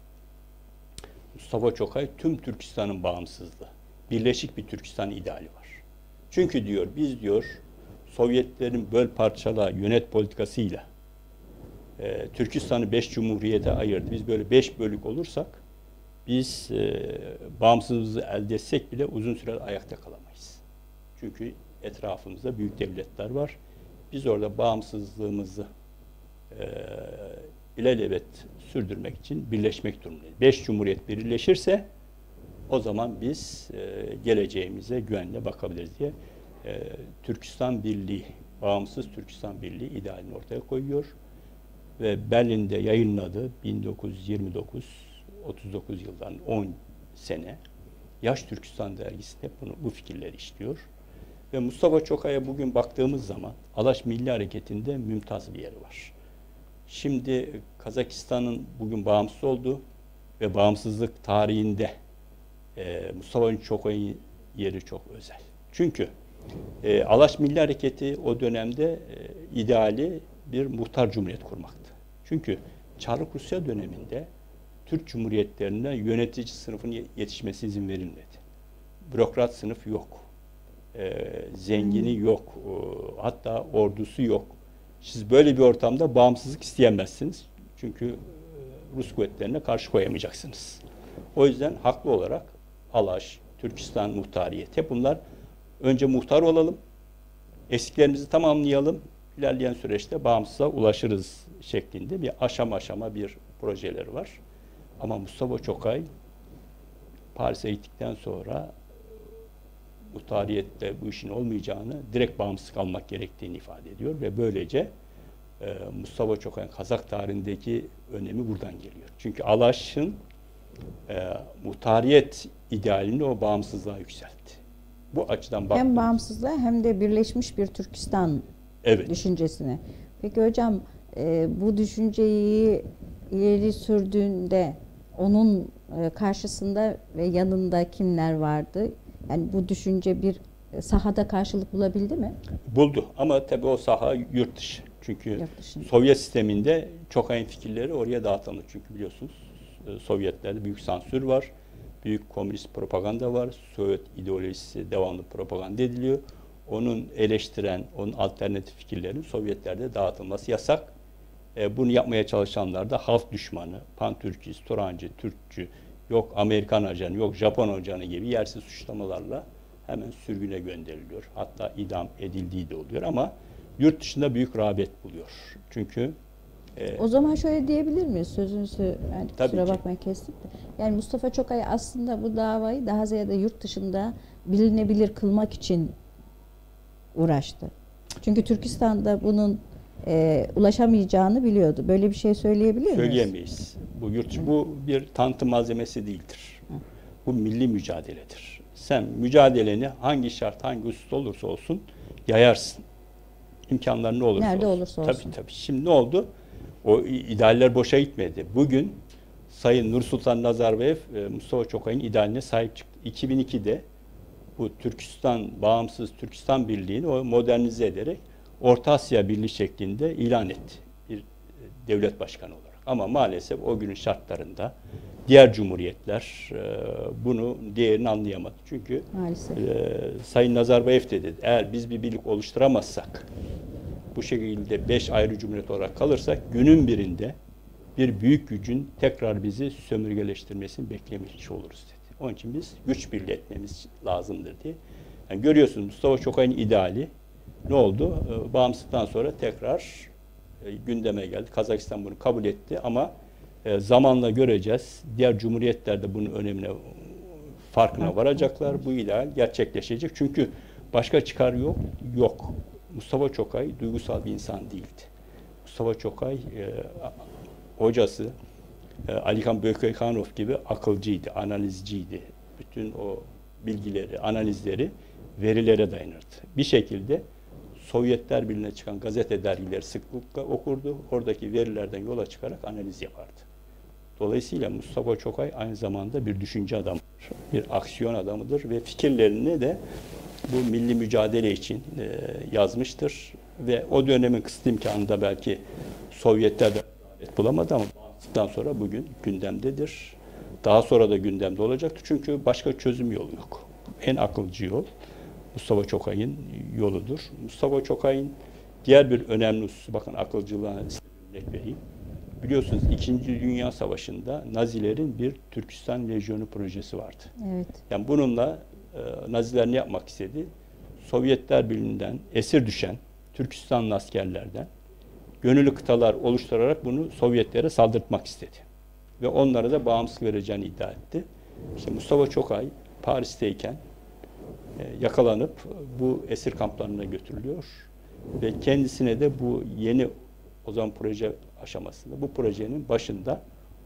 [SPEAKER 2] Mustafa Çokay tüm Türkistan'ın bağımsızlığı, birleşik bir Türkistan ideali var. Çünkü diyor biz diyor Sovyetlerin böl parçala yönet politikasıyla e, Türkistan'ı beş cumhuriyete ayırdı. Biz böyle beş bölük olursak biz e, bağımsızlığımızı elde etsek bile uzun süre ayakta kalamayız. Çünkü etrafımızda büyük devletler var. Biz orada bağımsızlığımızı e, ilelebet sürdürmek için birleşmek durumundayız. Beş cumhuriyet birleşirse o zaman biz e, geleceğimize güvenle bakabiliriz diye e, Türkistan Birliği, bağımsız Türkistan Birliği idealini ortaya koyuyor ve Berlin'de yayınladı 1929 39 yıldan 10 sene Yaş Türkistan dergisinde bunu, bu fikirleri işliyor. Ve Mustafa Çokay'a bugün baktığımız zaman Alaş Milli Hareketi'nde mümtaz bir yeri var. Şimdi Kazakistan'ın bugün bağımsız olduğu ve bağımsızlık tarihinde e, Mustafa Çokay'ın yeri çok özel. Çünkü e, Alaş Milli Hareketi o dönemde e, ideali bir muhtar cumhuriyet kurmaktı. Çünkü Çarlık Rusya döneminde Türk Cumhuriyetlerinde yönetici sınıfın yetişmesi izin verilmedi. Bürokrat sınıf yok. E, zengini yok. E, hatta ordusu yok. Siz böyle bir ortamda bağımsızlık isteyemezsiniz. Çünkü e, Rus kuvvetlerine karşı koyamayacaksınız. O yüzden haklı olarak Alaş, Türkistan muhtariyet hep bunlar önce muhtar olalım, eksiklerimizi tamamlayalım, ilerleyen süreçte bağımsıza ulaşırız şeklinde bir aşama aşama bir projeleri var. Ama Mustafa Çokay Paris'e gittikten sonra bu bu işin olmayacağını, direkt bağımsız kalmak gerektiğini ifade ediyor ve böylece e, Mustafa Çokay'ın Kazak tarihindeki önemi buradan geliyor. Çünkü Alaş'ın e, muhtariyet idealini o bağımsızlığa yükseltti. Bu açıdan
[SPEAKER 1] Hem
[SPEAKER 2] baktığımız
[SPEAKER 1] bağımsızlığa hem de birleşmiş bir Türkistan
[SPEAKER 2] Evet.
[SPEAKER 1] düşüncesine. Peki hocam e, bu düşünceyi ileri sürdüğünde onun e, karşısında ve yanında kimler vardı? Yani bu düşünce bir e, sahada karşılık bulabildi mi?
[SPEAKER 2] buldu ama tabii o saha yurt dışı. Çünkü
[SPEAKER 1] Yurt.
[SPEAKER 2] Sovyet sisteminde çok aynı fikirleri oraya dağıtılır. Çünkü biliyorsunuz Sovyetlerde büyük sansür var. büyük komünist propaganda var. Sovyet ideolojisi devamlı propaganda ediliyor. Onun eleştiren, onun alternatif fikirlerin Sovyetlerde dağıtılması yasak. E, bunu yapmaya çalışanlar da halk düşmanı, pantürkist, Turancı, Türkçü, yok Amerikan ajanı, yok Japon ajanı gibi yersiz suçlamalarla hemen sürgüne gönderiliyor. Hatta idam edildiği de oluyor ama yurt dışında büyük rağbet buluyor. Çünkü
[SPEAKER 1] o zaman şöyle diyebilir miyiz? Sözünüzü yani
[SPEAKER 2] Tabii
[SPEAKER 1] kusura bakmayın kestik de. Yani Mustafa Çokay aslında bu davayı daha ziyade yurt dışında bilinebilir kılmak için uğraştı. Çünkü Türkistan'da bunun e, ulaşamayacağını biliyordu. Böyle bir şey söyleyebilir miyiz?
[SPEAKER 2] Söyleyemeyiz. Bu yurt bu bir tanıtım malzemesi değildir. Bu milli mücadeledir. Sen mücadeleni hangi şart, hangi husus olursa olsun yayarsın. İmkanlar ne olursa
[SPEAKER 1] Nerede
[SPEAKER 2] olsun.
[SPEAKER 1] olursa olsun.
[SPEAKER 2] Tabii tabii. Şimdi ne oldu? O idealler boşa gitmedi. Bugün Sayın Nursultan Nazarbayev e, Mustafa Çokay'ın idealine sahip çıktı. 2002'de bu Türkistan, bağımsız Türkistan Birliği'ni o modernize ederek Orta Asya Birliği şeklinde ilan etti. Bir e, devlet başkanı olarak. Ama maalesef o günün şartlarında diğer cumhuriyetler e, bunu değerini anlayamadı. Çünkü
[SPEAKER 1] Maalesef.
[SPEAKER 2] e, Sayın Nazarbayev de dedi eğer biz bir birlik oluşturamazsak bu şekilde beş ayrı cumhuriyet olarak kalırsak günün birinde bir büyük gücün tekrar bizi sömürgeleştirmesini beklemiş oluruz dedi. Onun için biz güç birliği etmemiz lazımdır diye. Yani görüyorsunuz Mustafa Çokay'ın ideali ne oldu? Ee, bağımsızlıktan sonra tekrar e, gündeme geldi. Kazakistan bunu kabul etti ama e, zamanla göreceğiz. Diğer cumhuriyetler de bunun önemine farkına varacaklar. Bu ideal gerçekleşecek. Çünkü başka çıkar yok. Yok. Mustafa Çokay duygusal bir insan değildi. Mustafa Çokay e, hocası e, Alikan Bökekanov gibi akılcıydı, analizciydi. Bütün o bilgileri, analizleri verilere dayanırdı. Bir şekilde Sovyetler Birliği'ne çıkan gazete dergileri sıklıkla okurdu. Oradaki verilerden yola çıkarak analiz yapardı. Dolayısıyla Mustafa Çokay aynı zamanda bir düşünce adamıdır, bir aksiyon adamıdır ve fikirlerini de bu milli mücadele için e, yazmıştır. Ve o dönemin kısıtlı imkanında belki Sovyetler de bulamadı ama bağımsızlıktan sonra bugün gündemdedir. Daha sonra da gündemde olacaktır. Çünkü başka çözüm yolu yok. En akılcı yol Mustafa Çokay'ın yoludur. Mustafa Çokay'ın diğer bir önemli hususu, bakın akılcılığına örnek vereyim. Biliyorsunuz İkinci Dünya Savaşı'nda Nazilerin bir Türkistan Lejyonu projesi vardı.
[SPEAKER 1] Evet.
[SPEAKER 2] Yani bununla Naziler ne yapmak istedi? Sovyetler Birliği'nden esir düşen Türkistanlı askerlerden gönüllü kıtalar oluşturarak bunu Sovyetlere saldırtmak istedi. Ve onlara da bağımsızlık vereceğini iddia etti. İşte Mustafa Çokay Paris'teyken e, yakalanıp bu esir kamplarına götürülüyor. Ve kendisine de bu yeni o zaman proje aşamasında bu projenin başında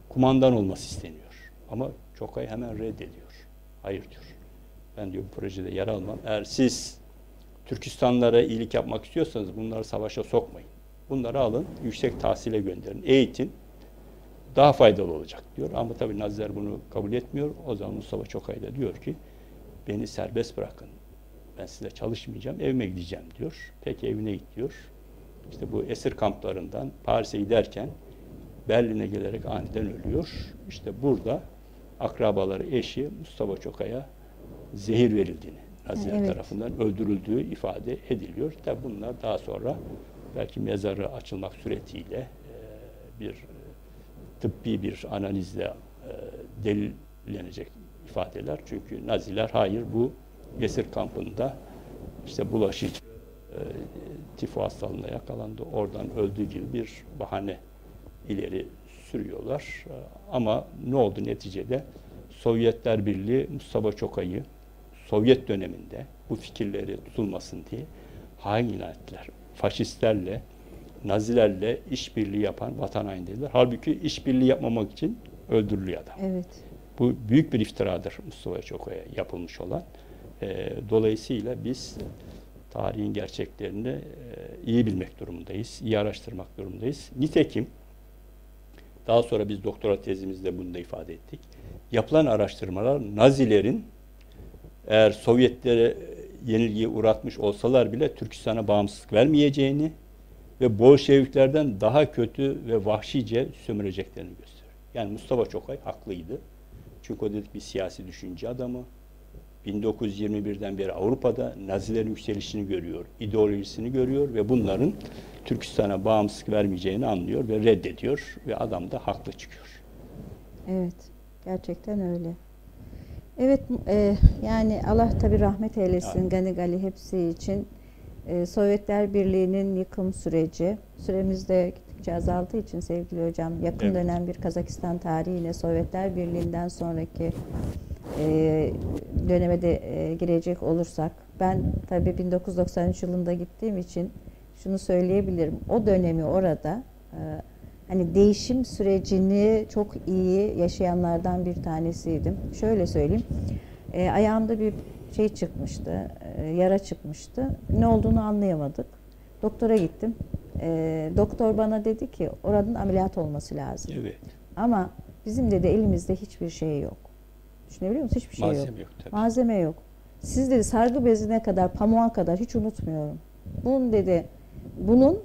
[SPEAKER 2] kumandan olması isteniyor. Ama Çokay hemen reddediyor. Hayır diyor. Ben diyor bu projede yer almam. Eğer siz Türkistanlara iyilik yapmak istiyorsanız bunları savaşa sokmayın. Bunları alın, yüksek tahsile gönderin, eğitin. Daha faydalı olacak diyor. Ama tabii Naziler bunu kabul etmiyor. O zaman Mustafa Çokay da diyor ki beni serbest bırakın. Ben size çalışmayacağım, evime gideceğim diyor. Peki evine git diyor. İşte bu esir kamplarından Paris'e giderken Berlin'e gelerek aniden ölüyor. İşte burada akrabaları, eşi Mustafa Çokay'a zehir verildiğini, Naziler
[SPEAKER 1] Evet.
[SPEAKER 2] tarafından öldürüldüğü ifade ediliyor. Tabi bunlar daha sonra belki mezarı açılmak suretiyle e, bir e, tıbbi bir analizle e, delillenecek ifadeler. Çünkü Naziler hayır bu esir kampında işte bulaşıcı e, tifo hastalığına yakalandı. Oradan öldüğü gibi bir bahane ileri sürüyorlar. Ama ne oldu neticede? Sovyetler Birliği Mustafa Çokay'ı Sovyet döneminde bu fikirleri tutulmasın diye hain ilan ettiler. Faşistlerle, Nazilerle işbirliği yapan vatan hainleridir. Halbuki işbirliği yapmamak için öldürülüyor adam.
[SPEAKER 1] Evet.
[SPEAKER 2] Bu büyük bir iftiradır Mustafa Çokay'a yapılmış olan. Ee, dolayısıyla biz tarihin gerçeklerini e, iyi bilmek durumundayız, iyi araştırmak durumundayız. Nitekim daha sonra biz doktora tezimizde bunu da ifade ettik. Yapılan araştırmalar Nazilerin eğer Sovyetlere yenilgiye uğratmış olsalar bile Türkistan'a bağımsızlık vermeyeceğini ve Bolşeviklerden daha kötü ve vahşice sömüreceklerini gösteriyor. Yani Mustafa Çokay haklıydı. Çünkü o dedik bir siyasi düşünce adamı. 1921'den beri Avrupa'da Nazilerin yükselişini görüyor, ideolojisini görüyor ve bunların Türkistan'a bağımsızlık vermeyeceğini anlıyor ve reddediyor ve adam da haklı çıkıyor.
[SPEAKER 1] Evet, gerçekten öyle. Evet, e, yani Allah tabi rahmet eylesin
[SPEAKER 2] Amin.
[SPEAKER 1] Gani Gali hepsi için. E, Sovyetler Birliği'nin yıkım süreci, süremiz de gittikçe azaldığı için sevgili hocam, yakın
[SPEAKER 2] Evet.
[SPEAKER 1] dönem bir Kazakistan tarihine Sovyetler Birliği'nden sonraki e, döneme de e, girecek olursak, ben tabi 1993 yılında gittiğim için şunu söyleyebilirim. O dönemi orada e, hani değişim sürecini çok iyi yaşayanlardan bir tanesiydim. Şöyle söyleyeyim. E, ayağımda bir şey çıkmıştı, e, yara çıkmıştı. Ne olduğunu anlayamadık. Doktora gittim. E, doktor bana dedi ki oranın ameliyat olması lazım.
[SPEAKER 2] Evet.
[SPEAKER 1] Ama bizim dedi elimizde hiçbir şey yok. Düşünebiliyor musun? Hiçbir şey yok.
[SPEAKER 2] Malzeme yok tabii.
[SPEAKER 1] Malzeme yok. Siz dedi sargı bezine kadar, pamuğa kadar hiç unutmuyorum. Bunun dedi, bunun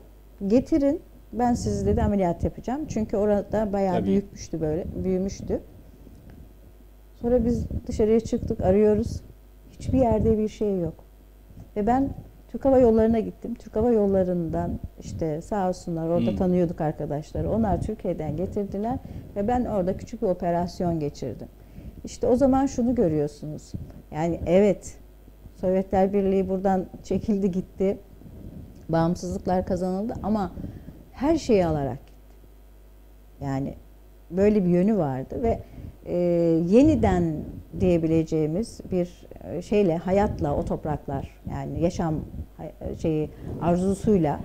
[SPEAKER 1] getirin ben sizi dedi ameliyat yapacağım. Çünkü orada bayağı
[SPEAKER 2] Tabii.
[SPEAKER 1] büyükmüştü böyle, büyümüştü. Sonra biz dışarıya çıktık, arıyoruz. Hiçbir yerde bir şey yok. Ve ben Türk Hava Yolları'na gittim. Türk Hava Yolları'ndan işte sağ olsunlar orada
[SPEAKER 2] Hmm.
[SPEAKER 1] tanıyorduk arkadaşları. Onlar Türkiye'den getirdiler ve ben orada küçük bir operasyon geçirdim. İşte o zaman şunu görüyorsunuz. Yani evet Sovyetler Birliği buradan çekildi gitti. Bağımsızlıklar kazanıldı ama her şeyi alarak gitti. Yani böyle bir yönü vardı ve e, yeniden diyebileceğimiz bir e, şeyle hayatla o topraklar yani yaşam hay- şeyi arzusuyla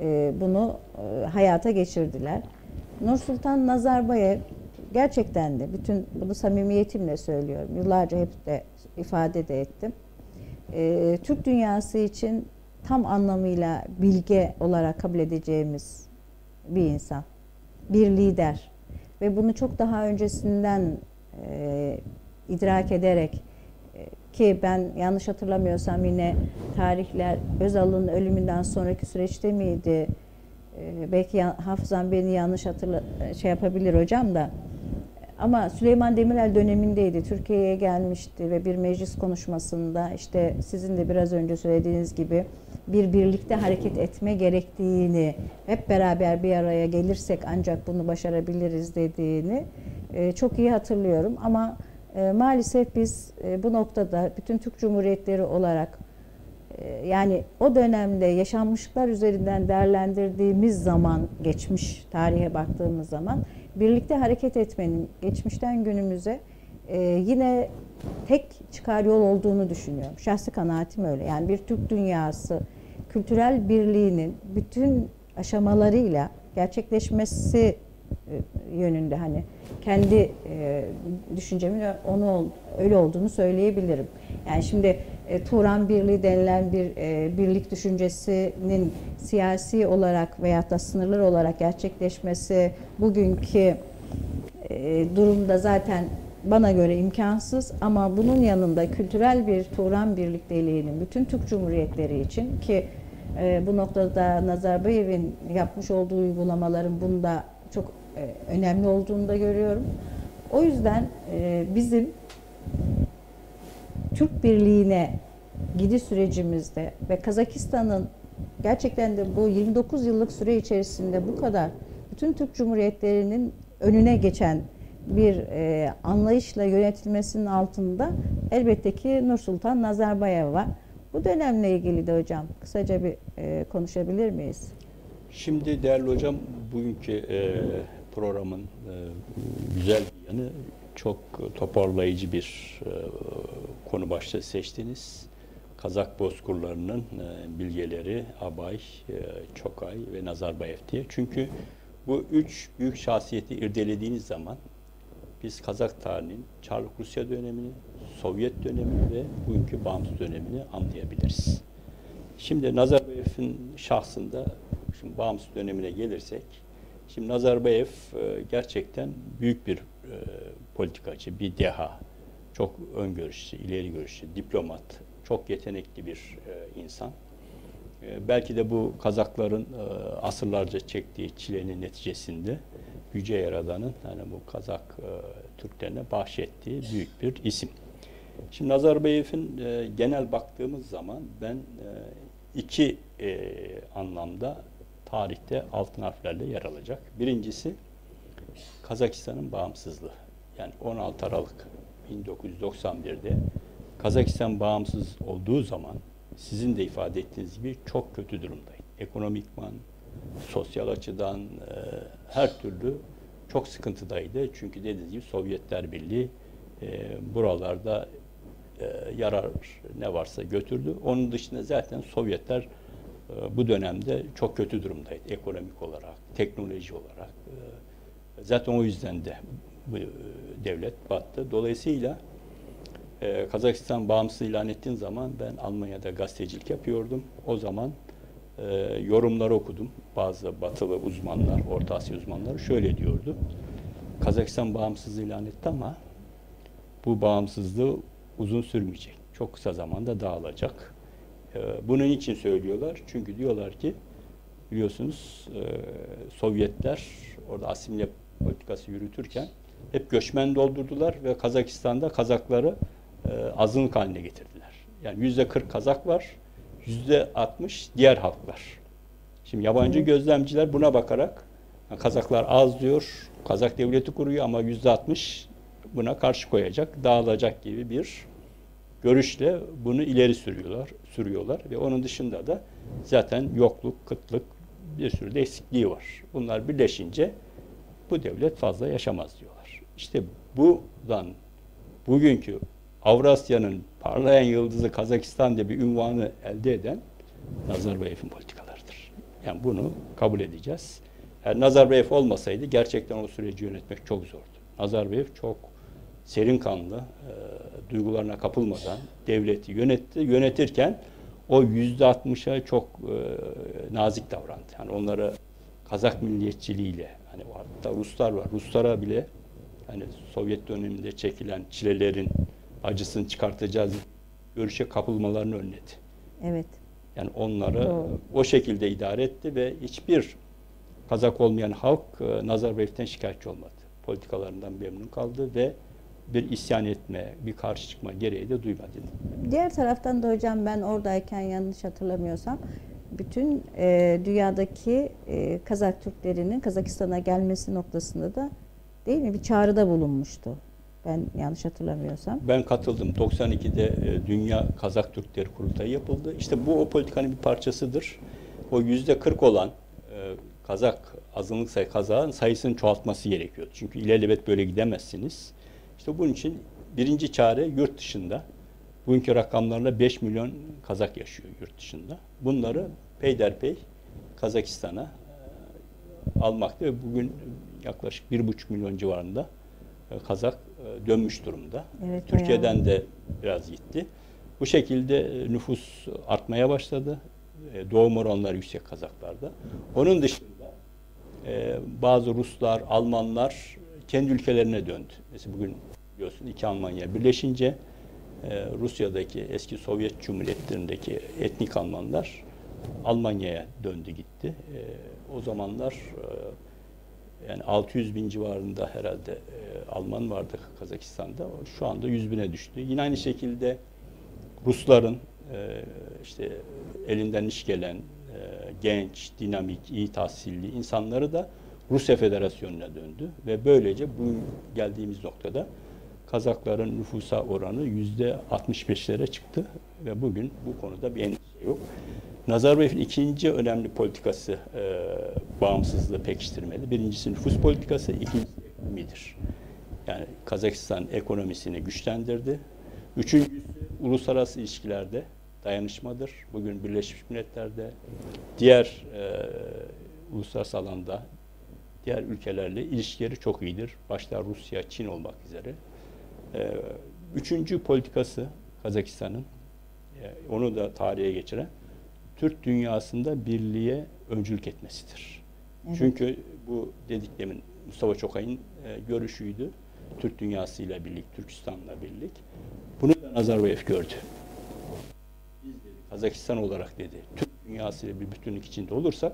[SPEAKER 1] e, bunu e, hayata geçirdiler. Nursultan Nazarbayev gerçekten de bütün bunu samimiyetimle söylüyorum. Yıllarca hep de ifade de ettim. E, Türk dünyası için tam anlamıyla bilge olarak kabul edeceğimiz bir insan. Bir lider. Ve bunu çok daha öncesinden e, idrak ederek e, ki ben yanlış hatırlamıyorsam yine tarihler Özal'ın ölümünden sonraki süreçte miydi? E, belki ya, hafızam beni yanlış hatırla şey yapabilir hocam da. Ama Süleyman Demirel dönemindeydi. Türkiye'ye gelmişti ve bir meclis konuşmasında işte sizin de biraz önce söylediğiniz gibi bir birlikte hareket etme gerektiğini, hep beraber bir araya gelirsek ancak bunu başarabiliriz dediğini e, çok iyi hatırlıyorum. Ama e, maalesef biz e, bu noktada bütün Türk Cumhuriyetleri olarak yani o dönemde yaşanmışlıklar üzerinden değerlendirdiğimiz zaman, geçmiş tarihe baktığımız zaman birlikte hareket etmenin geçmişten günümüze e, yine tek çıkar yol olduğunu düşünüyorum. Şahsi kanaatim öyle. Yani bir Türk dünyası kültürel birliğinin bütün aşamalarıyla gerçekleşmesi e, yönünde hani kendi e, düşüncemin onu öyle olduğunu söyleyebilirim. Yani şimdi e, Turan Birliği denilen bir e, birlik düşüncesinin siyasi olarak veyahut da sınırlar olarak gerçekleşmesi bugünkü e, durumda zaten bana göre imkansız ama bunun yanında kültürel bir Turan birlikteliğinin bütün Türk Cumhuriyetleri için ki e, bu noktada Nazarbayev'in yapmış olduğu uygulamaların bunda çok e, önemli olduğunu da görüyorum. O yüzden e, bizim Türk Birliği'ne gidiş sürecimizde ve Kazakistan'ın gerçekten de bu 29 yıllık süre içerisinde bu kadar bütün Türk Cumhuriyetlerinin önüne geçen bir e, anlayışla yönetilmesinin altında elbette ki Nursultan Nazarbayev var. Bu dönemle ilgili de hocam kısaca bir e, konuşabilir miyiz?
[SPEAKER 2] Şimdi değerli hocam bugünkü e, programın e, güzel bir yanı çok toparlayıcı bir e, konu başlığı seçtiniz. Kazak bozkurlarının e, bilgeleri Abay, e, Çokay ve Nazarbayev diye. Çünkü bu üç büyük şahsiyeti irdelediğiniz zaman biz Kazak tarihinin Çarlık Rusya dönemini, Sovyet dönemini ve bugünkü bağımsız dönemini anlayabiliriz. Şimdi Nazarbayev'in şahsında şimdi bağımsız dönemine gelirsek, şimdi Nazarbayev e, gerçekten büyük bir e, politikacı, bir deha, çok öngörüşlü, ileri görüşlü, diplomat, çok yetenekli bir e, insan. E, belki de bu Kazakların e, asırlarca çektiği çilenin neticesinde Yüce Yaradan'ın hani bu Kazak e, Türklerine bahşettiği büyük bir isim. Şimdi Nazarbayev'in e, genel baktığımız zaman ben e, iki e, anlamda tarihte altın harflerle yer alacak. Birincisi Kazakistan'ın bağımsızlığı. Yani 16 Aralık 1991'de Kazakistan bağımsız olduğu zaman sizin de ifade ettiğiniz gibi çok kötü durumdaydı. Ekonomikman, sosyal açıdan e, her türlü çok sıkıntıdaydı. Çünkü dediğiniz gibi Sovyetler Birliği e, buralarda e, yarar ne varsa götürdü. Onun dışında zaten Sovyetler e, bu dönemde çok kötü durumdaydı. Ekonomik olarak, teknoloji olarak. E, zaten o yüzden de bu e, devlet battı. Dolayısıyla e, Kazakistan bağımsız ilan ettiğin zaman ben Almanya'da gazetecilik yapıyordum. O zaman e, yorumları okudum. Bazı batılı uzmanlar, Orta Asya uzmanları şöyle diyordu. Kazakistan bağımsız ilan etti ama bu bağımsızlığı uzun sürmeyecek. Çok kısa zamanda dağılacak. E, bunun için söylüyorlar. Çünkü diyorlar ki biliyorsunuz e, Sovyetler orada asimile politikası yürütürken hep göçmen doldurdular ve Kazakistan'da Kazakları e, azınlık haline getirdiler. Yani yüzde 40 Kazak var, yüzde 60 diğer halklar. Şimdi yabancı gözlemciler buna bakarak Kazaklar az diyor, Kazak devleti kuruyor ama yüzde 60 buna karşı koyacak, dağılacak gibi bir görüşle bunu ileri sürüyorlar, sürüyorlar ve onun dışında da zaten yokluk, kıtlık bir sürü de eksikliği var. Bunlar birleşince bu devlet fazla yaşamaz diyorlar. İşte buradan bugünkü Avrasya'nın parlayan yıldızı Kazakistan diye bir ünvanı elde eden Nazarbayev'in politikalarıdır. Yani bunu kabul edeceğiz. Eğer Nazarbayev olmasaydı gerçekten o süreci yönetmek çok zordu. Nazarbayev çok serin kanlı, e, duygularına kapılmadan devleti yönetti. Yönetirken o yüzde altmışa çok e, nazik davrandı. Yani onları Kazak milliyetçiliğiyle, hani hatta Ruslar var, Ruslara bile hani Sovyet döneminde çekilen çilelerin acısını çıkartacağız görüşe kapılmalarını önledi.
[SPEAKER 1] Evet.
[SPEAKER 2] Yani onları
[SPEAKER 1] Doğru.
[SPEAKER 2] o şekilde idare etti ve hiçbir Kazak olmayan halk e, Nazarbayev'den şikayetçi olmadı. Politikalarından memnun kaldı ve bir isyan etme, bir karşı çıkma gereği de duymadı.
[SPEAKER 1] Diğer taraftan da hocam ben oradayken yanlış hatırlamıyorsam bütün e, dünyadaki e, Kazak Türklerinin Kazakistan'a gelmesi noktasında da değil mi bir çağrıda bulunmuştu. Ben yanlış hatırlamıyorsam.
[SPEAKER 2] Ben katıldım. 92'de e, Dünya Kazak Türkleri Kurultayı yapıldı. İşte bu o politikanın bir parçasıdır. O yüzde 40 olan e, Kazak azınlık sayı Kazak'ın sayısını çoğaltması gerekiyor. Çünkü ilelebet böyle gidemezsiniz. İşte bunun için birinci çare yurt dışında. Bugünkü rakamlarla 5 milyon Kazak yaşıyor yurt dışında. Bunları peyderpey Kazakistan'a e, almakta ve bugün yaklaşık 1,5 milyon civarında e, Kazak e, dönmüş durumda.
[SPEAKER 1] Evet,
[SPEAKER 2] Türkiye'den de biraz gitti. Bu şekilde e, nüfus artmaya başladı. Doğum oranları yüksek Kazaklarda. Onun dışında bazı Ruslar, Almanlar kendi ülkelerine döndü. Mesela bugün biliyorsun iki Almanya birleşince Rusya'daki eski Sovyet Cumhuriyetlerindeki etnik Almanlar Almanya'ya döndü gitti. O zamanlar yani 600 bin civarında herhalde e, Alman vardı Kazakistan'da. Şu anda 100 bine düştü. Yine aynı şekilde Rusların e, işte elinden iş gelen e, genç, dinamik, iyi tahsilli insanları da Rusya Federasyonu'na döndü ve böylece bu geldiğimiz noktada Kazakların nüfusa oranı yüzde 65'lere çıktı ve bugün bu konuda bir endişe yok. Nazarbayev'in ikinci önemli politikası e, bağımsızlığı pekiştirmeli. Birincisi nüfus politikası, ikincisi ekonomidir. Yani Kazakistan ekonomisini güçlendirdi. Üçüncüsü uluslararası ilişkilerde dayanışmadır. Bugün Birleşmiş Milletler'de diğer e, uluslararası alanda diğer ülkelerle ilişkileri çok iyidir. Başta Rusya, Çin olmak üzere. E, üçüncü politikası Kazakistan'ın e, onu da tarihe geçiren Türk dünyasında birliğe öncülük etmesidir.
[SPEAKER 1] Evet.
[SPEAKER 2] Çünkü bu dediklemin Mustafa Çokay'ın e, görüşüydü. Türk dünyasıyla birlik, Türkistan'la birlik. Bunu da Nazarbayev gördü. Biz dedi, Kazakistan olarak dedi, Türk dünyasıyla bir bütünlük içinde olursak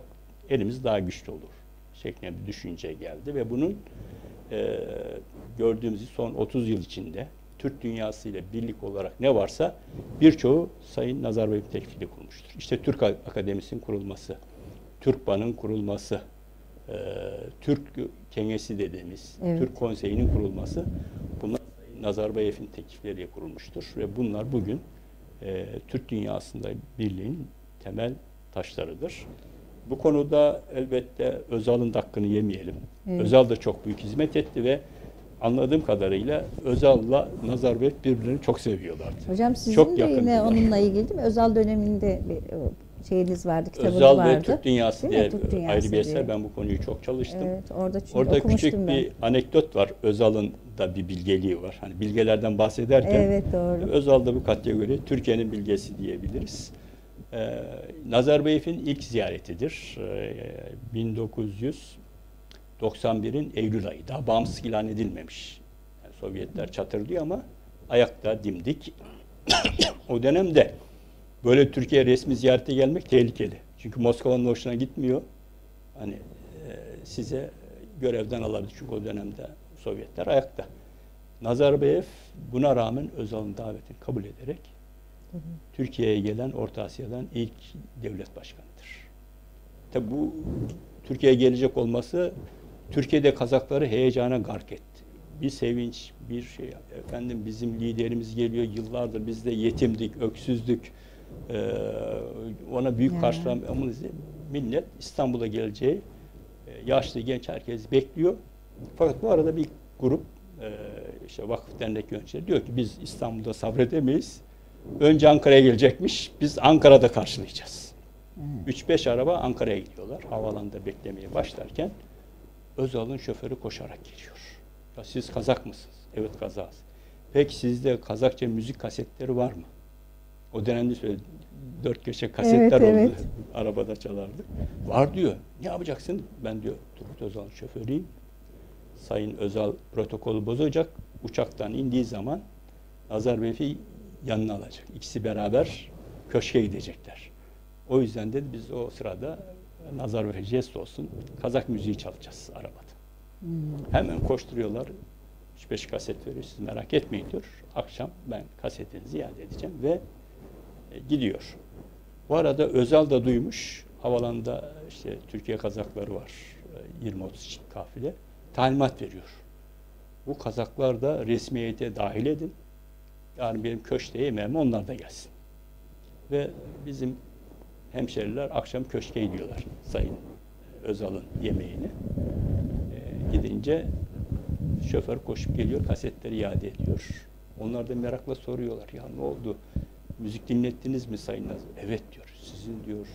[SPEAKER 2] elimiz daha güçlü olur. şeklinde bir düşünce geldi ve bunun e, gördüğümüz son 30 yıl içinde Türk dünyası ile birlik olarak ne varsa birçoğu Sayın Nazarbayev'in teklifiyle kurmuştur. İşte Türk Akademisi'nin kurulması, Türkban'ın kurulması, e, Türk Kengesi dediğimiz,
[SPEAKER 1] Evet.
[SPEAKER 2] Türk Konseyi'nin kurulması bunlar Nazarbayev'in teklifleriyle kurulmuştur ve bunlar bugün e, Türk dünyasında birliğin temel taşlarıdır. Bu konuda elbette Özal'ın da hakkını yemeyelim.
[SPEAKER 1] Evet.
[SPEAKER 2] Özal da çok büyük hizmet etti ve anladığım kadarıyla Özal'la Nazarbayev birbirlerini çok seviyorlardı.
[SPEAKER 1] Hocam sizin
[SPEAKER 2] Çok
[SPEAKER 1] de yine onunla ilgili değil mi? Özel döneminde bir şeyiniz vardı, kitabınız
[SPEAKER 2] Özal
[SPEAKER 1] vardı.
[SPEAKER 2] ve Türk Dünyası
[SPEAKER 1] Değil
[SPEAKER 2] diye
[SPEAKER 1] Türk Dünyası
[SPEAKER 2] ayrı bir eser. Ben bu konuyu çok çalıştım.
[SPEAKER 1] Evet, orada çünkü
[SPEAKER 2] Orada küçük
[SPEAKER 1] ben.
[SPEAKER 2] bir anekdot var. Özal'ın da bir bilgeliği var. Hani bilgelerden bahsederken
[SPEAKER 1] Evet, doğru.
[SPEAKER 2] Özal da bu kategori Türkiye'nin bilgesi diyebiliriz. Ee, Nazarbayev'in ilk ziyaretidir. Ee, 1991'in Eylül ayı. Daha bağımsız ilan edilmemiş. Yani Sovyetler çatırlıyor ama ayakta dimdik. o dönemde böyle Türkiye resmi ziyarete gelmek tehlikeli. Çünkü Moskova'nın hoşuna gitmiyor. Hani e, size görevden alırdı çünkü o dönemde Sovyetler ayakta. Nazarbayev buna rağmen Özal'ın davetini kabul ederek Türkiye'ye gelen Orta Asya'dan ilk devlet başkanıdır. Tabi bu Türkiye'ye gelecek olması Türkiye'de Kazakları heyecana gark etti. Bir sevinç, bir şey. Efendim bizim liderimiz geliyor yıllardır biz de yetimdik, öksüzdük. Ee, ona büyük
[SPEAKER 1] Ya.
[SPEAKER 2] karşılamamız millet İstanbul'a geleceği e, yaşlı genç herkes bekliyor. Fakat bu arada bir grup e, işte vakıf dernek yöneticileri diyor ki biz İstanbul'da sabredemeyiz. Önce Ankara'ya gelecekmiş. Biz Ankara'da karşılayacağız. 3-5 araba Ankara'ya gidiyorlar. Havalanda beklemeye başlarken Özal'ın şoförü koşarak geliyor. Ya siz Kazak mısınız? Evet Kazağız. Peki sizde Kazakça müzik kasetleri var mı? O dönemde söyledi. Dört köşe kasetler
[SPEAKER 1] Evet,
[SPEAKER 2] oldu.
[SPEAKER 1] evet.
[SPEAKER 2] Arabada çalardı. Var diyor. Ne yapacaksın? Ben diyor Turgut Özal'ın şoförüyüm. Sayın Özal protokolü bozacak. Uçaktan indiği zaman Nazarbayev'i yanına alacak. İkisi beraber köşke gidecekler. O yüzden dedi biz o sırada Nazarbayev'e jest olsun. Kazak müziği çalacağız arabada.
[SPEAKER 1] Hmm.
[SPEAKER 2] Hemen koşturuyorlar. 3-5 kaset veriyor. Siz merak etmeyin diyor. Akşam ben kasetinizi iade edeceğim ve e, gidiyor. Bu arada Özal da duymuş. Havalanda işte Türkiye Kazakları var. e, 20-30 çift kafile. Talimat veriyor. Bu Kazaklar da resmiyete dahil edin. Yani benim köşte yemeğime onlar da gelsin. Ve bizim hemşeriler akşam köşke gidiyorlar Sayın Özal'ın yemeğini. E, gidince şoför koşup geliyor, kasetleri iade ediyor. Onlar da merakla soruyorlar. Ya ne oldu? Müzik dinlettiniz mi Sayın Nazım? Evet diyor. Sizin diyor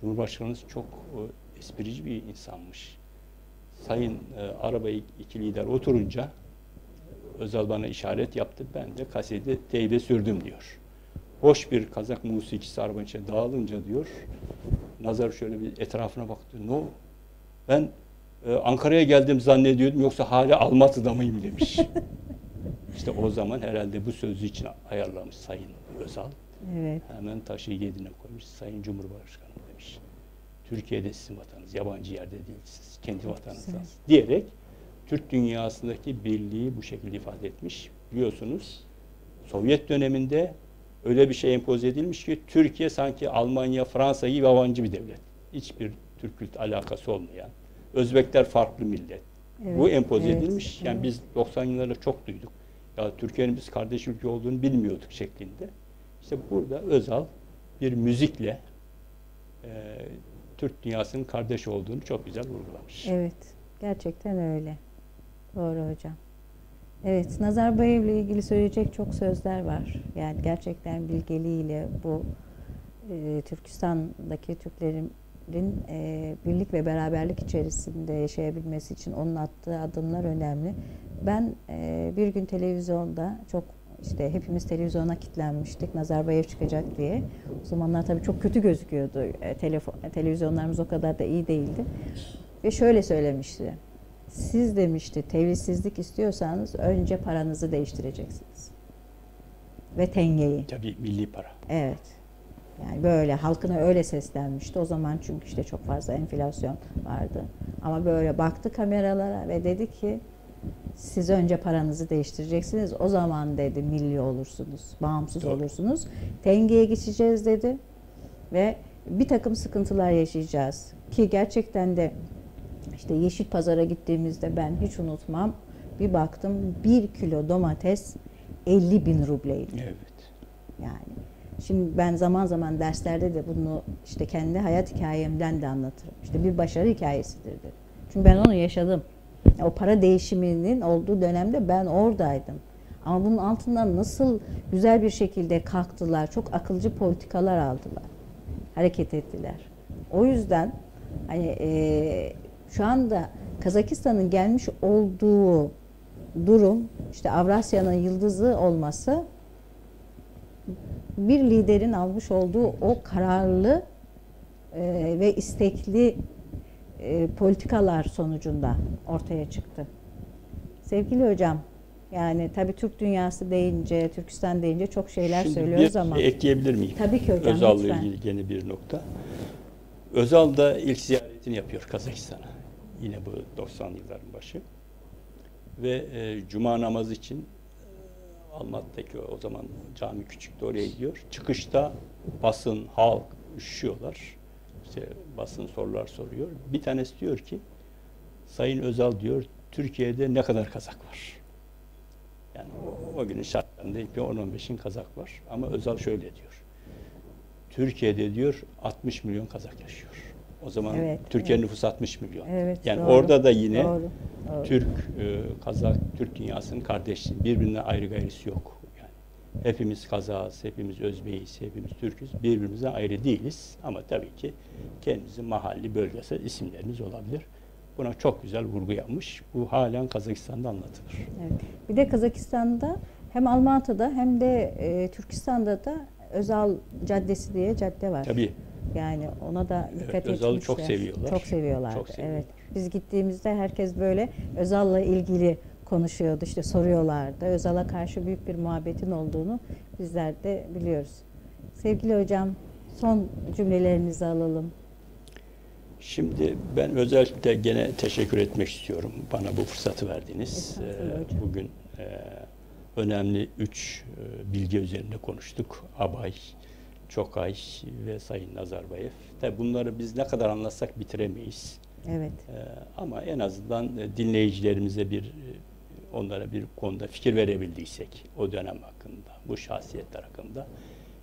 [SPEAKER 2] Cumhurbaşkanınız çok e, esprici bir insanmış. Sayın e, arabayı iki lider oturunca Özal bana işaret yaptı. Ben de kaseti teybe sürdüm diyor. Hoş bir Kazak musikisi arabanın içine dağılınca diyor. Nazar şöyle bir etrafına baktı. Ne o? Ben e, Ankara'ya geldim zannediyordum yoksa hala Almatı'da mıyım demiş. işte o zaman herhalde bu sözü için ayarlamış Sayın Özal.
[SPEAKER 1] Evet.
[SPEAKER 2] Hemen taşı yedine koymuş. Sayın Cumhurbaşkanı demiş. Türkiye'de sizin vatanınız, yabancı yerde değilsiniz. Kendi vatanınızdan. Diyerek Türk dünyasındaki birliği bu şekilde ifade etmiş. Biliyorsunuz Sovyet döneminde öyle bir şey empoze edilmiş ki Türkiye sanki Almanya, Fransa gibi yabancı bir devlet. Hiçbir Türk'le alakası olmayan. Özbekler farklı millet.
[SPEAKER 1] Evet,
[SPEAKER 2] bu empoze
[SPEAKER 1] evet,
[SPEAKER 2] edilmiş. Yani
[SPEAKER 1] evet.
[SPEAKER 2] biz 90 yıllarda çok duyduk. Ya Türkiye'nin biz kardeş ülke olduğunu bilmiyorduk şeklinde. İşte burada Özal bir müzikle e, Türk dünyasının kardeş olduğunu çok güzel vurgulamış.
[SPEAKER 1] Evet. Gerçekten öyle. Doğru hocam. Evet, Nazarbayev'le ilgili söyleyecek çok sözler var. Yani gerçekten bilgeliğiyle bu e, Türkistan'daki Türklerin e, birlik ve beraberlik içerisinde yaşayabilmesi için onun attığı adımlar önemli. Ben e, bir gün televizyonda çok işte hepimiz televizyona kilitlenmiştik Nazarbayev çıkacak diye. O zamanlar tabii çok kötü gözüküyordu. E, telefon, televizyonlarımız o kadar da iyi değildi. Ve şöyle söylemişti. Siz demişti tevhissizlik istiyorsanız önce paranızı değiştireceksiniz. Ve tengeyi.
[SPEAKER 2] Tabii milli para.
[SPEAKER 1] Evet. Yani böyle halkına öyle seslenmişti. O zaman çünkü işte çok fazla enflasyon vardı. Ama böyle baktı kameralara ve dedi ki siz önce paranızı değiştireceksiniz. O zaman dedi milli olursunuz, bağımsız
[SPEAKER 2] Doğru.
[SPEAKER 1] olursunuz. Tengeye geçeceğiz dedi. Ve bir takım sıkıntılar yaşayacağız. Ki gerçekten de işte Yeşil Pazar'a gittiğimizde ben hiç unutmam. Bir baktım bir kilo domates 50 bin rubleydi.
[SPEAKER 2] Evet.
[SPEAKER 1] Yani şimdi ben zaman zaman derslerde de bunu işte kendi hayat hikayemden de anlatırım. İşte bir başarı hikayesidir dedim. Çünkü ben onu yaşadım. O para değişiminin olduğu dönemde ben oradaydım. Ama bunun altından nasıl güzel bir şekilde kalktılar, çok akılcı politikalar aldılar, hareket ettiler. O yüzden hani e, şu anda Kazakistan'ın gelmiş olduğu durum, işte Avrasya'nın yıldızı olması bir liderin almış olduğu o kararlı e, ve istekli e, politikalar sonucunda ortaya çıktı. Sevgili hocam, yani tabii Türk dünyası deyince, Türkistan deyince çok şeyler
[SPEAKER 2] Şimdi
[SPEAKER 1] söylüyoruz
[SPEAKER 2] bir
[SPEAKER 1] ama
[SPEAKER 2] ekleyebilir miyim?
[SPEAKER 1] tabii ki hocam
[SPEAKER 2] Özal'la ilgili gene bir nokta. Özal da ilk ziyaretini yapıyor Kazakistan'a. Yine bu 90 yılların başı. Ve e, cuma namazı için e, Almat'taki o zaman cami küçüktü oraya gidiyor. Çıkışta basın, halk üşüyorlar. İşte basın sorular soruyor. Bir tanesi diyor ki Sayın Özal diyor Türkiye'de ne kadar kazak var? Yani o, o günün şartlarında ilk bir 10-15'in kazak var. Ama Özal şöyle diyor. Türkiye'de diyor 60 milyon kazak yaşıyor. O zaman
[SPEAKER 1] Evet,
[SPEAKER 2] Türkiye
[SPEAKER 1] evet.
[SPEAKER 2] nüfusu 60 milyon.
[SPEAKER 1] Evet,
[SPEAKER 2] yani
[SPEAKER 1] doğru.
[SPEAKER 2] orada da yine
[SPEAKER 1] Doğru, doğru.
[SPEAKER 2] Türk, e, Kazak, Türk dünyasının kardeşliği. Birbirinden ayrı gayrısı yok. Yani hepimiz Kazağız, hepimiz Özbeyiz, hepimiz Türküz. Birbirimizden ayrı değiliz. Ama tabii ki kendimizin mahalli, bölgesel isimlerimiz olabilir. Buna çok güzel vurgu yapmış. Bu halen Kazakistan'da anlatılır.
[SPEAKER 1] Evet. Bir de Kazakistan'da hem Almatı'da hem de e, Türkistan'da da Özal Caddesi diye cadde var.
[SPEAKER 2] Tabii
[SPEAKER 1] Yani ona da dikkat
[SPEAKER 2] Evet, Özal'ı
[SPEAKER 1] etmişler.
[SPEAKER 2] çok seviyorlar.
[SPEAKER 1] Çok seviyorlar.
[SPEAKER 2] Çok seviyorlar.
[SPEAKER 1] Evet. Biz gittiğimizde herkes böyle Özal'la ilgili konuşuyordu. işte soruyorlardı. Özal'a karşı büyük bir muhabbetin olduğunu bizler de biliyoruz. Sevgili hocam son cümlelerinizi alalım.
[SPEAKER 2] Şimdi ben özellikle gene teşekkür etmek istiyorum bana bu fırsatı verdiniz. Ee. Bugün e, önemli üç e, bilgi üzerinde konuştuk. Abay, Çokay ve Sayın Nazarbayev. Tabi bunları biz ne kadar anlatsak bitiremeyiz.
[SPEAKER 1] Evet.
[SPEAKER 2] Ee, ama en azından e, dinleyicilerimize bir e, onlara bir konuda fikir verebildiysek o dönem hakkında, bu şahsiyetler hakkında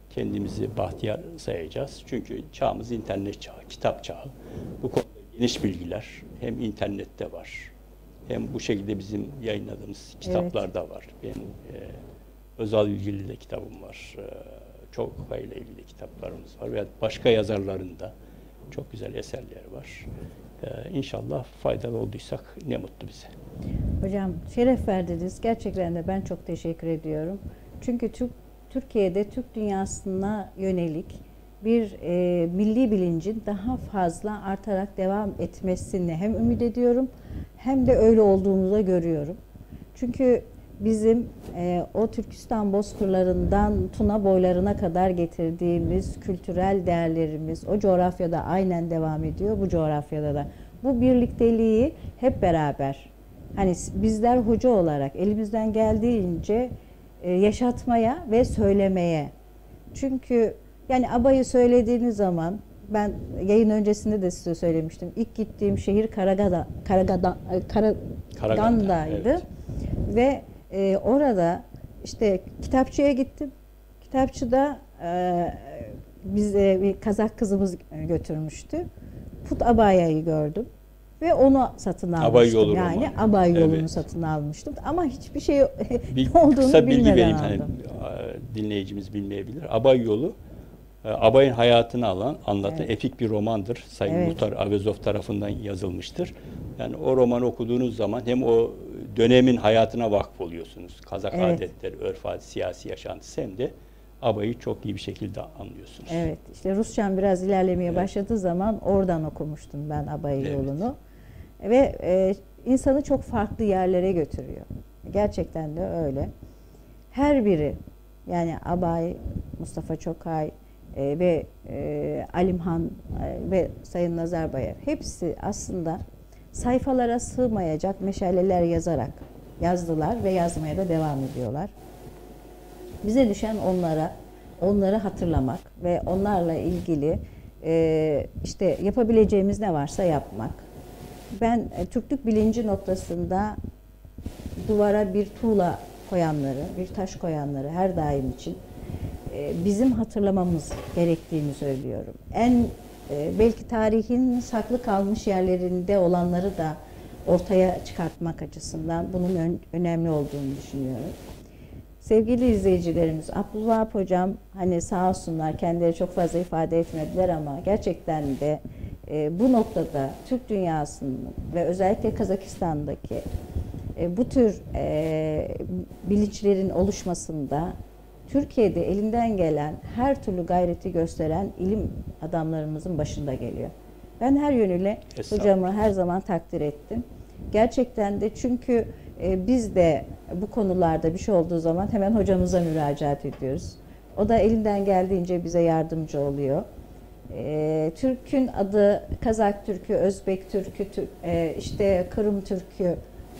[SPEAKER 2] kendimizi bahtiyar sayacağız. Çünkü çağımız internet çağı, kitap çağı. Bu konuda geniş bilgiler hem internette var hem bu şekilde bizim yayınladığımız kitaplarda var. Benim e, özel ilgili de kitabım var. E, çok ile ilgili kitaplarımız var. Veya başka yazarların da çok güzel eserleri var. Ee, inşallah faydalı olduysak ne mutlu bize.
[SPEAKER 1] Hocam şeref verdiniz. Gerçekten de ben çok teşekkür ediyorum. Çünkü Türk, Türkiye'de Türk dünyasına yönelik bir e, milli bilincin daha fazla artarak devam etmesini hem ümit ediyorum hem de öyle olduğunu da görüyorum. Çünkü bizim e, o Türkistan bozkırlarından Tuna boylarına kadar getirdiğimiz kültürel değerlerimiz o coğrafyada aynen devam ediyor, bu coğrafyada da. Bu birlikteliği hep beraber hani bizler hoca olarak elimizden geldiğince e, yaşatmaya ve söylemeye. Çünkü yani abayı söylediğiniz zaman ben yayın öncesinde de size söylemiştim. İlk gittiğim şehir Karagada, Karagada, Karaganda'ydı.
[SPEAKER 2] evet.
[SPEAKER 1] Ve e, orada işte kitapçıya gittim. Kitapçıda e, bize bir Kazak kızımız götürmüştü. Put Abaya'yı gördüm. Ve onu satın almıştım.
[SPEAKER 2] Abay yolu
[SPEAKER 1] yani
[SPEAKER 2] romanı.
[SPEAKER 1] Abay yolunu
[SPEAKER 2] Evet.
[SPEAKER 1] satın almıştım. Ama hiçbir şey
[SPEAKER 2] Bir
[SPEAKER 1] olduğunu
[SPEAKER 2] kısa bilgi vereyim.
[SPEAKER 1] aldım.
[SPEAKER 2] Hani, dinleyicimiz bilmeyebilir. Abay yolu Abay'ın hayatını alan, anlatan
[SPEAKER 1] Evet.
[SPEAKER 2] epik bir romandır. Sayın
[SPEAKER 1] Evet.
[SPEAKER 2] Muhtar Avezov tarafından yazılmıştır. Yani o romanı okuduğunuz zaman hem o dönemin hayatına vakıf oluyorsunuz. Kazak
[SPEAKER 1] Evet.
[SPEAKER 2] adetleri, örf adet, siyasi yaşantısı hem de Abay'ı çok iyi bir şekilde anlıyorsunuz.
[SPEAKER 1] Evet, işte Rusçam biraz ilerlemeye
[SPEAKER 2] Evet.
[SPEAKER 1] başladığı zaman oradan okumuştum ben Abay
[SPEAKER 2] Evet.
[SPEAKER 1] yolunu. Ve e, insanı çok farklı yerlere götürüyor. Gerçekten de öyle. Her biri, yani Abay, Mustafa Çokay, e, ve e, Alimhan e, ve Sayın Nazarbayev hepsi aslında sayfalara sığmayacak meşaleler yazarak yazdılar ve yazmaya da devam ediyorlar. Bize düşen onlara, onları hatırlamak ve onlarla ilgili e, işte yapabileceğimiz ne varsa yapmak. Ben e, Türklük bilinci noktasında duvara bir tuğla koyanları, bir taş koyanları her daim için bizim hatırlamamız gerektiğini söylüyorum. En e, belki tarihin saklı kalmış yerlerinde olanları da ortaya çıkartmak açısından bunun ön- önemli olduğunu düşünüyorum. Sevgili izleyicilerimiz, Abdülvahap Hocam hani sağ olsunlar kendileri çok fazla ifade etmediler ama gerçekten de e, bu noktada Türk dünyasının ve özellikle Kazakistan'daki e, bu tür e, bilinçlerin oluşmasında Türkiye'de elinden gelen her türlü gayreti gösteren ilim adamlarımızın başında geliyor. Ben her yönüyle hocamı her zaman takdir ettim. Gerçekten de çünkü e, biz de bu konularda bir şey olduğu zaman hemen hocamıza müracaat ediyoruz. O da elinden geldiğince bize yardımcı oluyor. E, Türk'ün adı Kazak Türk'ü, Özbek Türk'ü, Türk, e, işte Kırım Türk'ü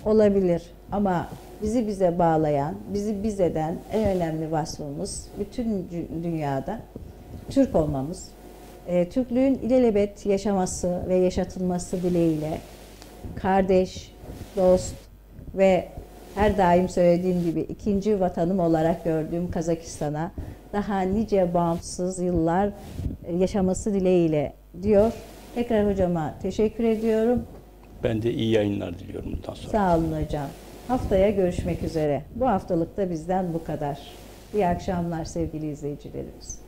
[SPEAKER 1] olabilir ama bizi bize bağlayan, bizi biz eden en önemli vasfımız bütün dü- dünyada Türk olmamız. E, Türklüğün ilelebet yaşaması ve yaşatılması dileğiyle kardeş, dost ve her daim söylediğim gibi ikinci vatanım olarak gördüğüm Kazakistan'a daha nice bağımsız yıllar e, yaşaması dileğiyle diyor. Tekrar hocama teşekkür ediyorum.
[SPEAKER 2] Ben de iyi yayınlar diliyorum bundan sonra.
[SPEAKER 1] Sağ olun hocam. Haftaya görüşmek üzere. Bu haftalık da bizden bu kadar. İyi akşamlar sevgili izleyicilerimiz.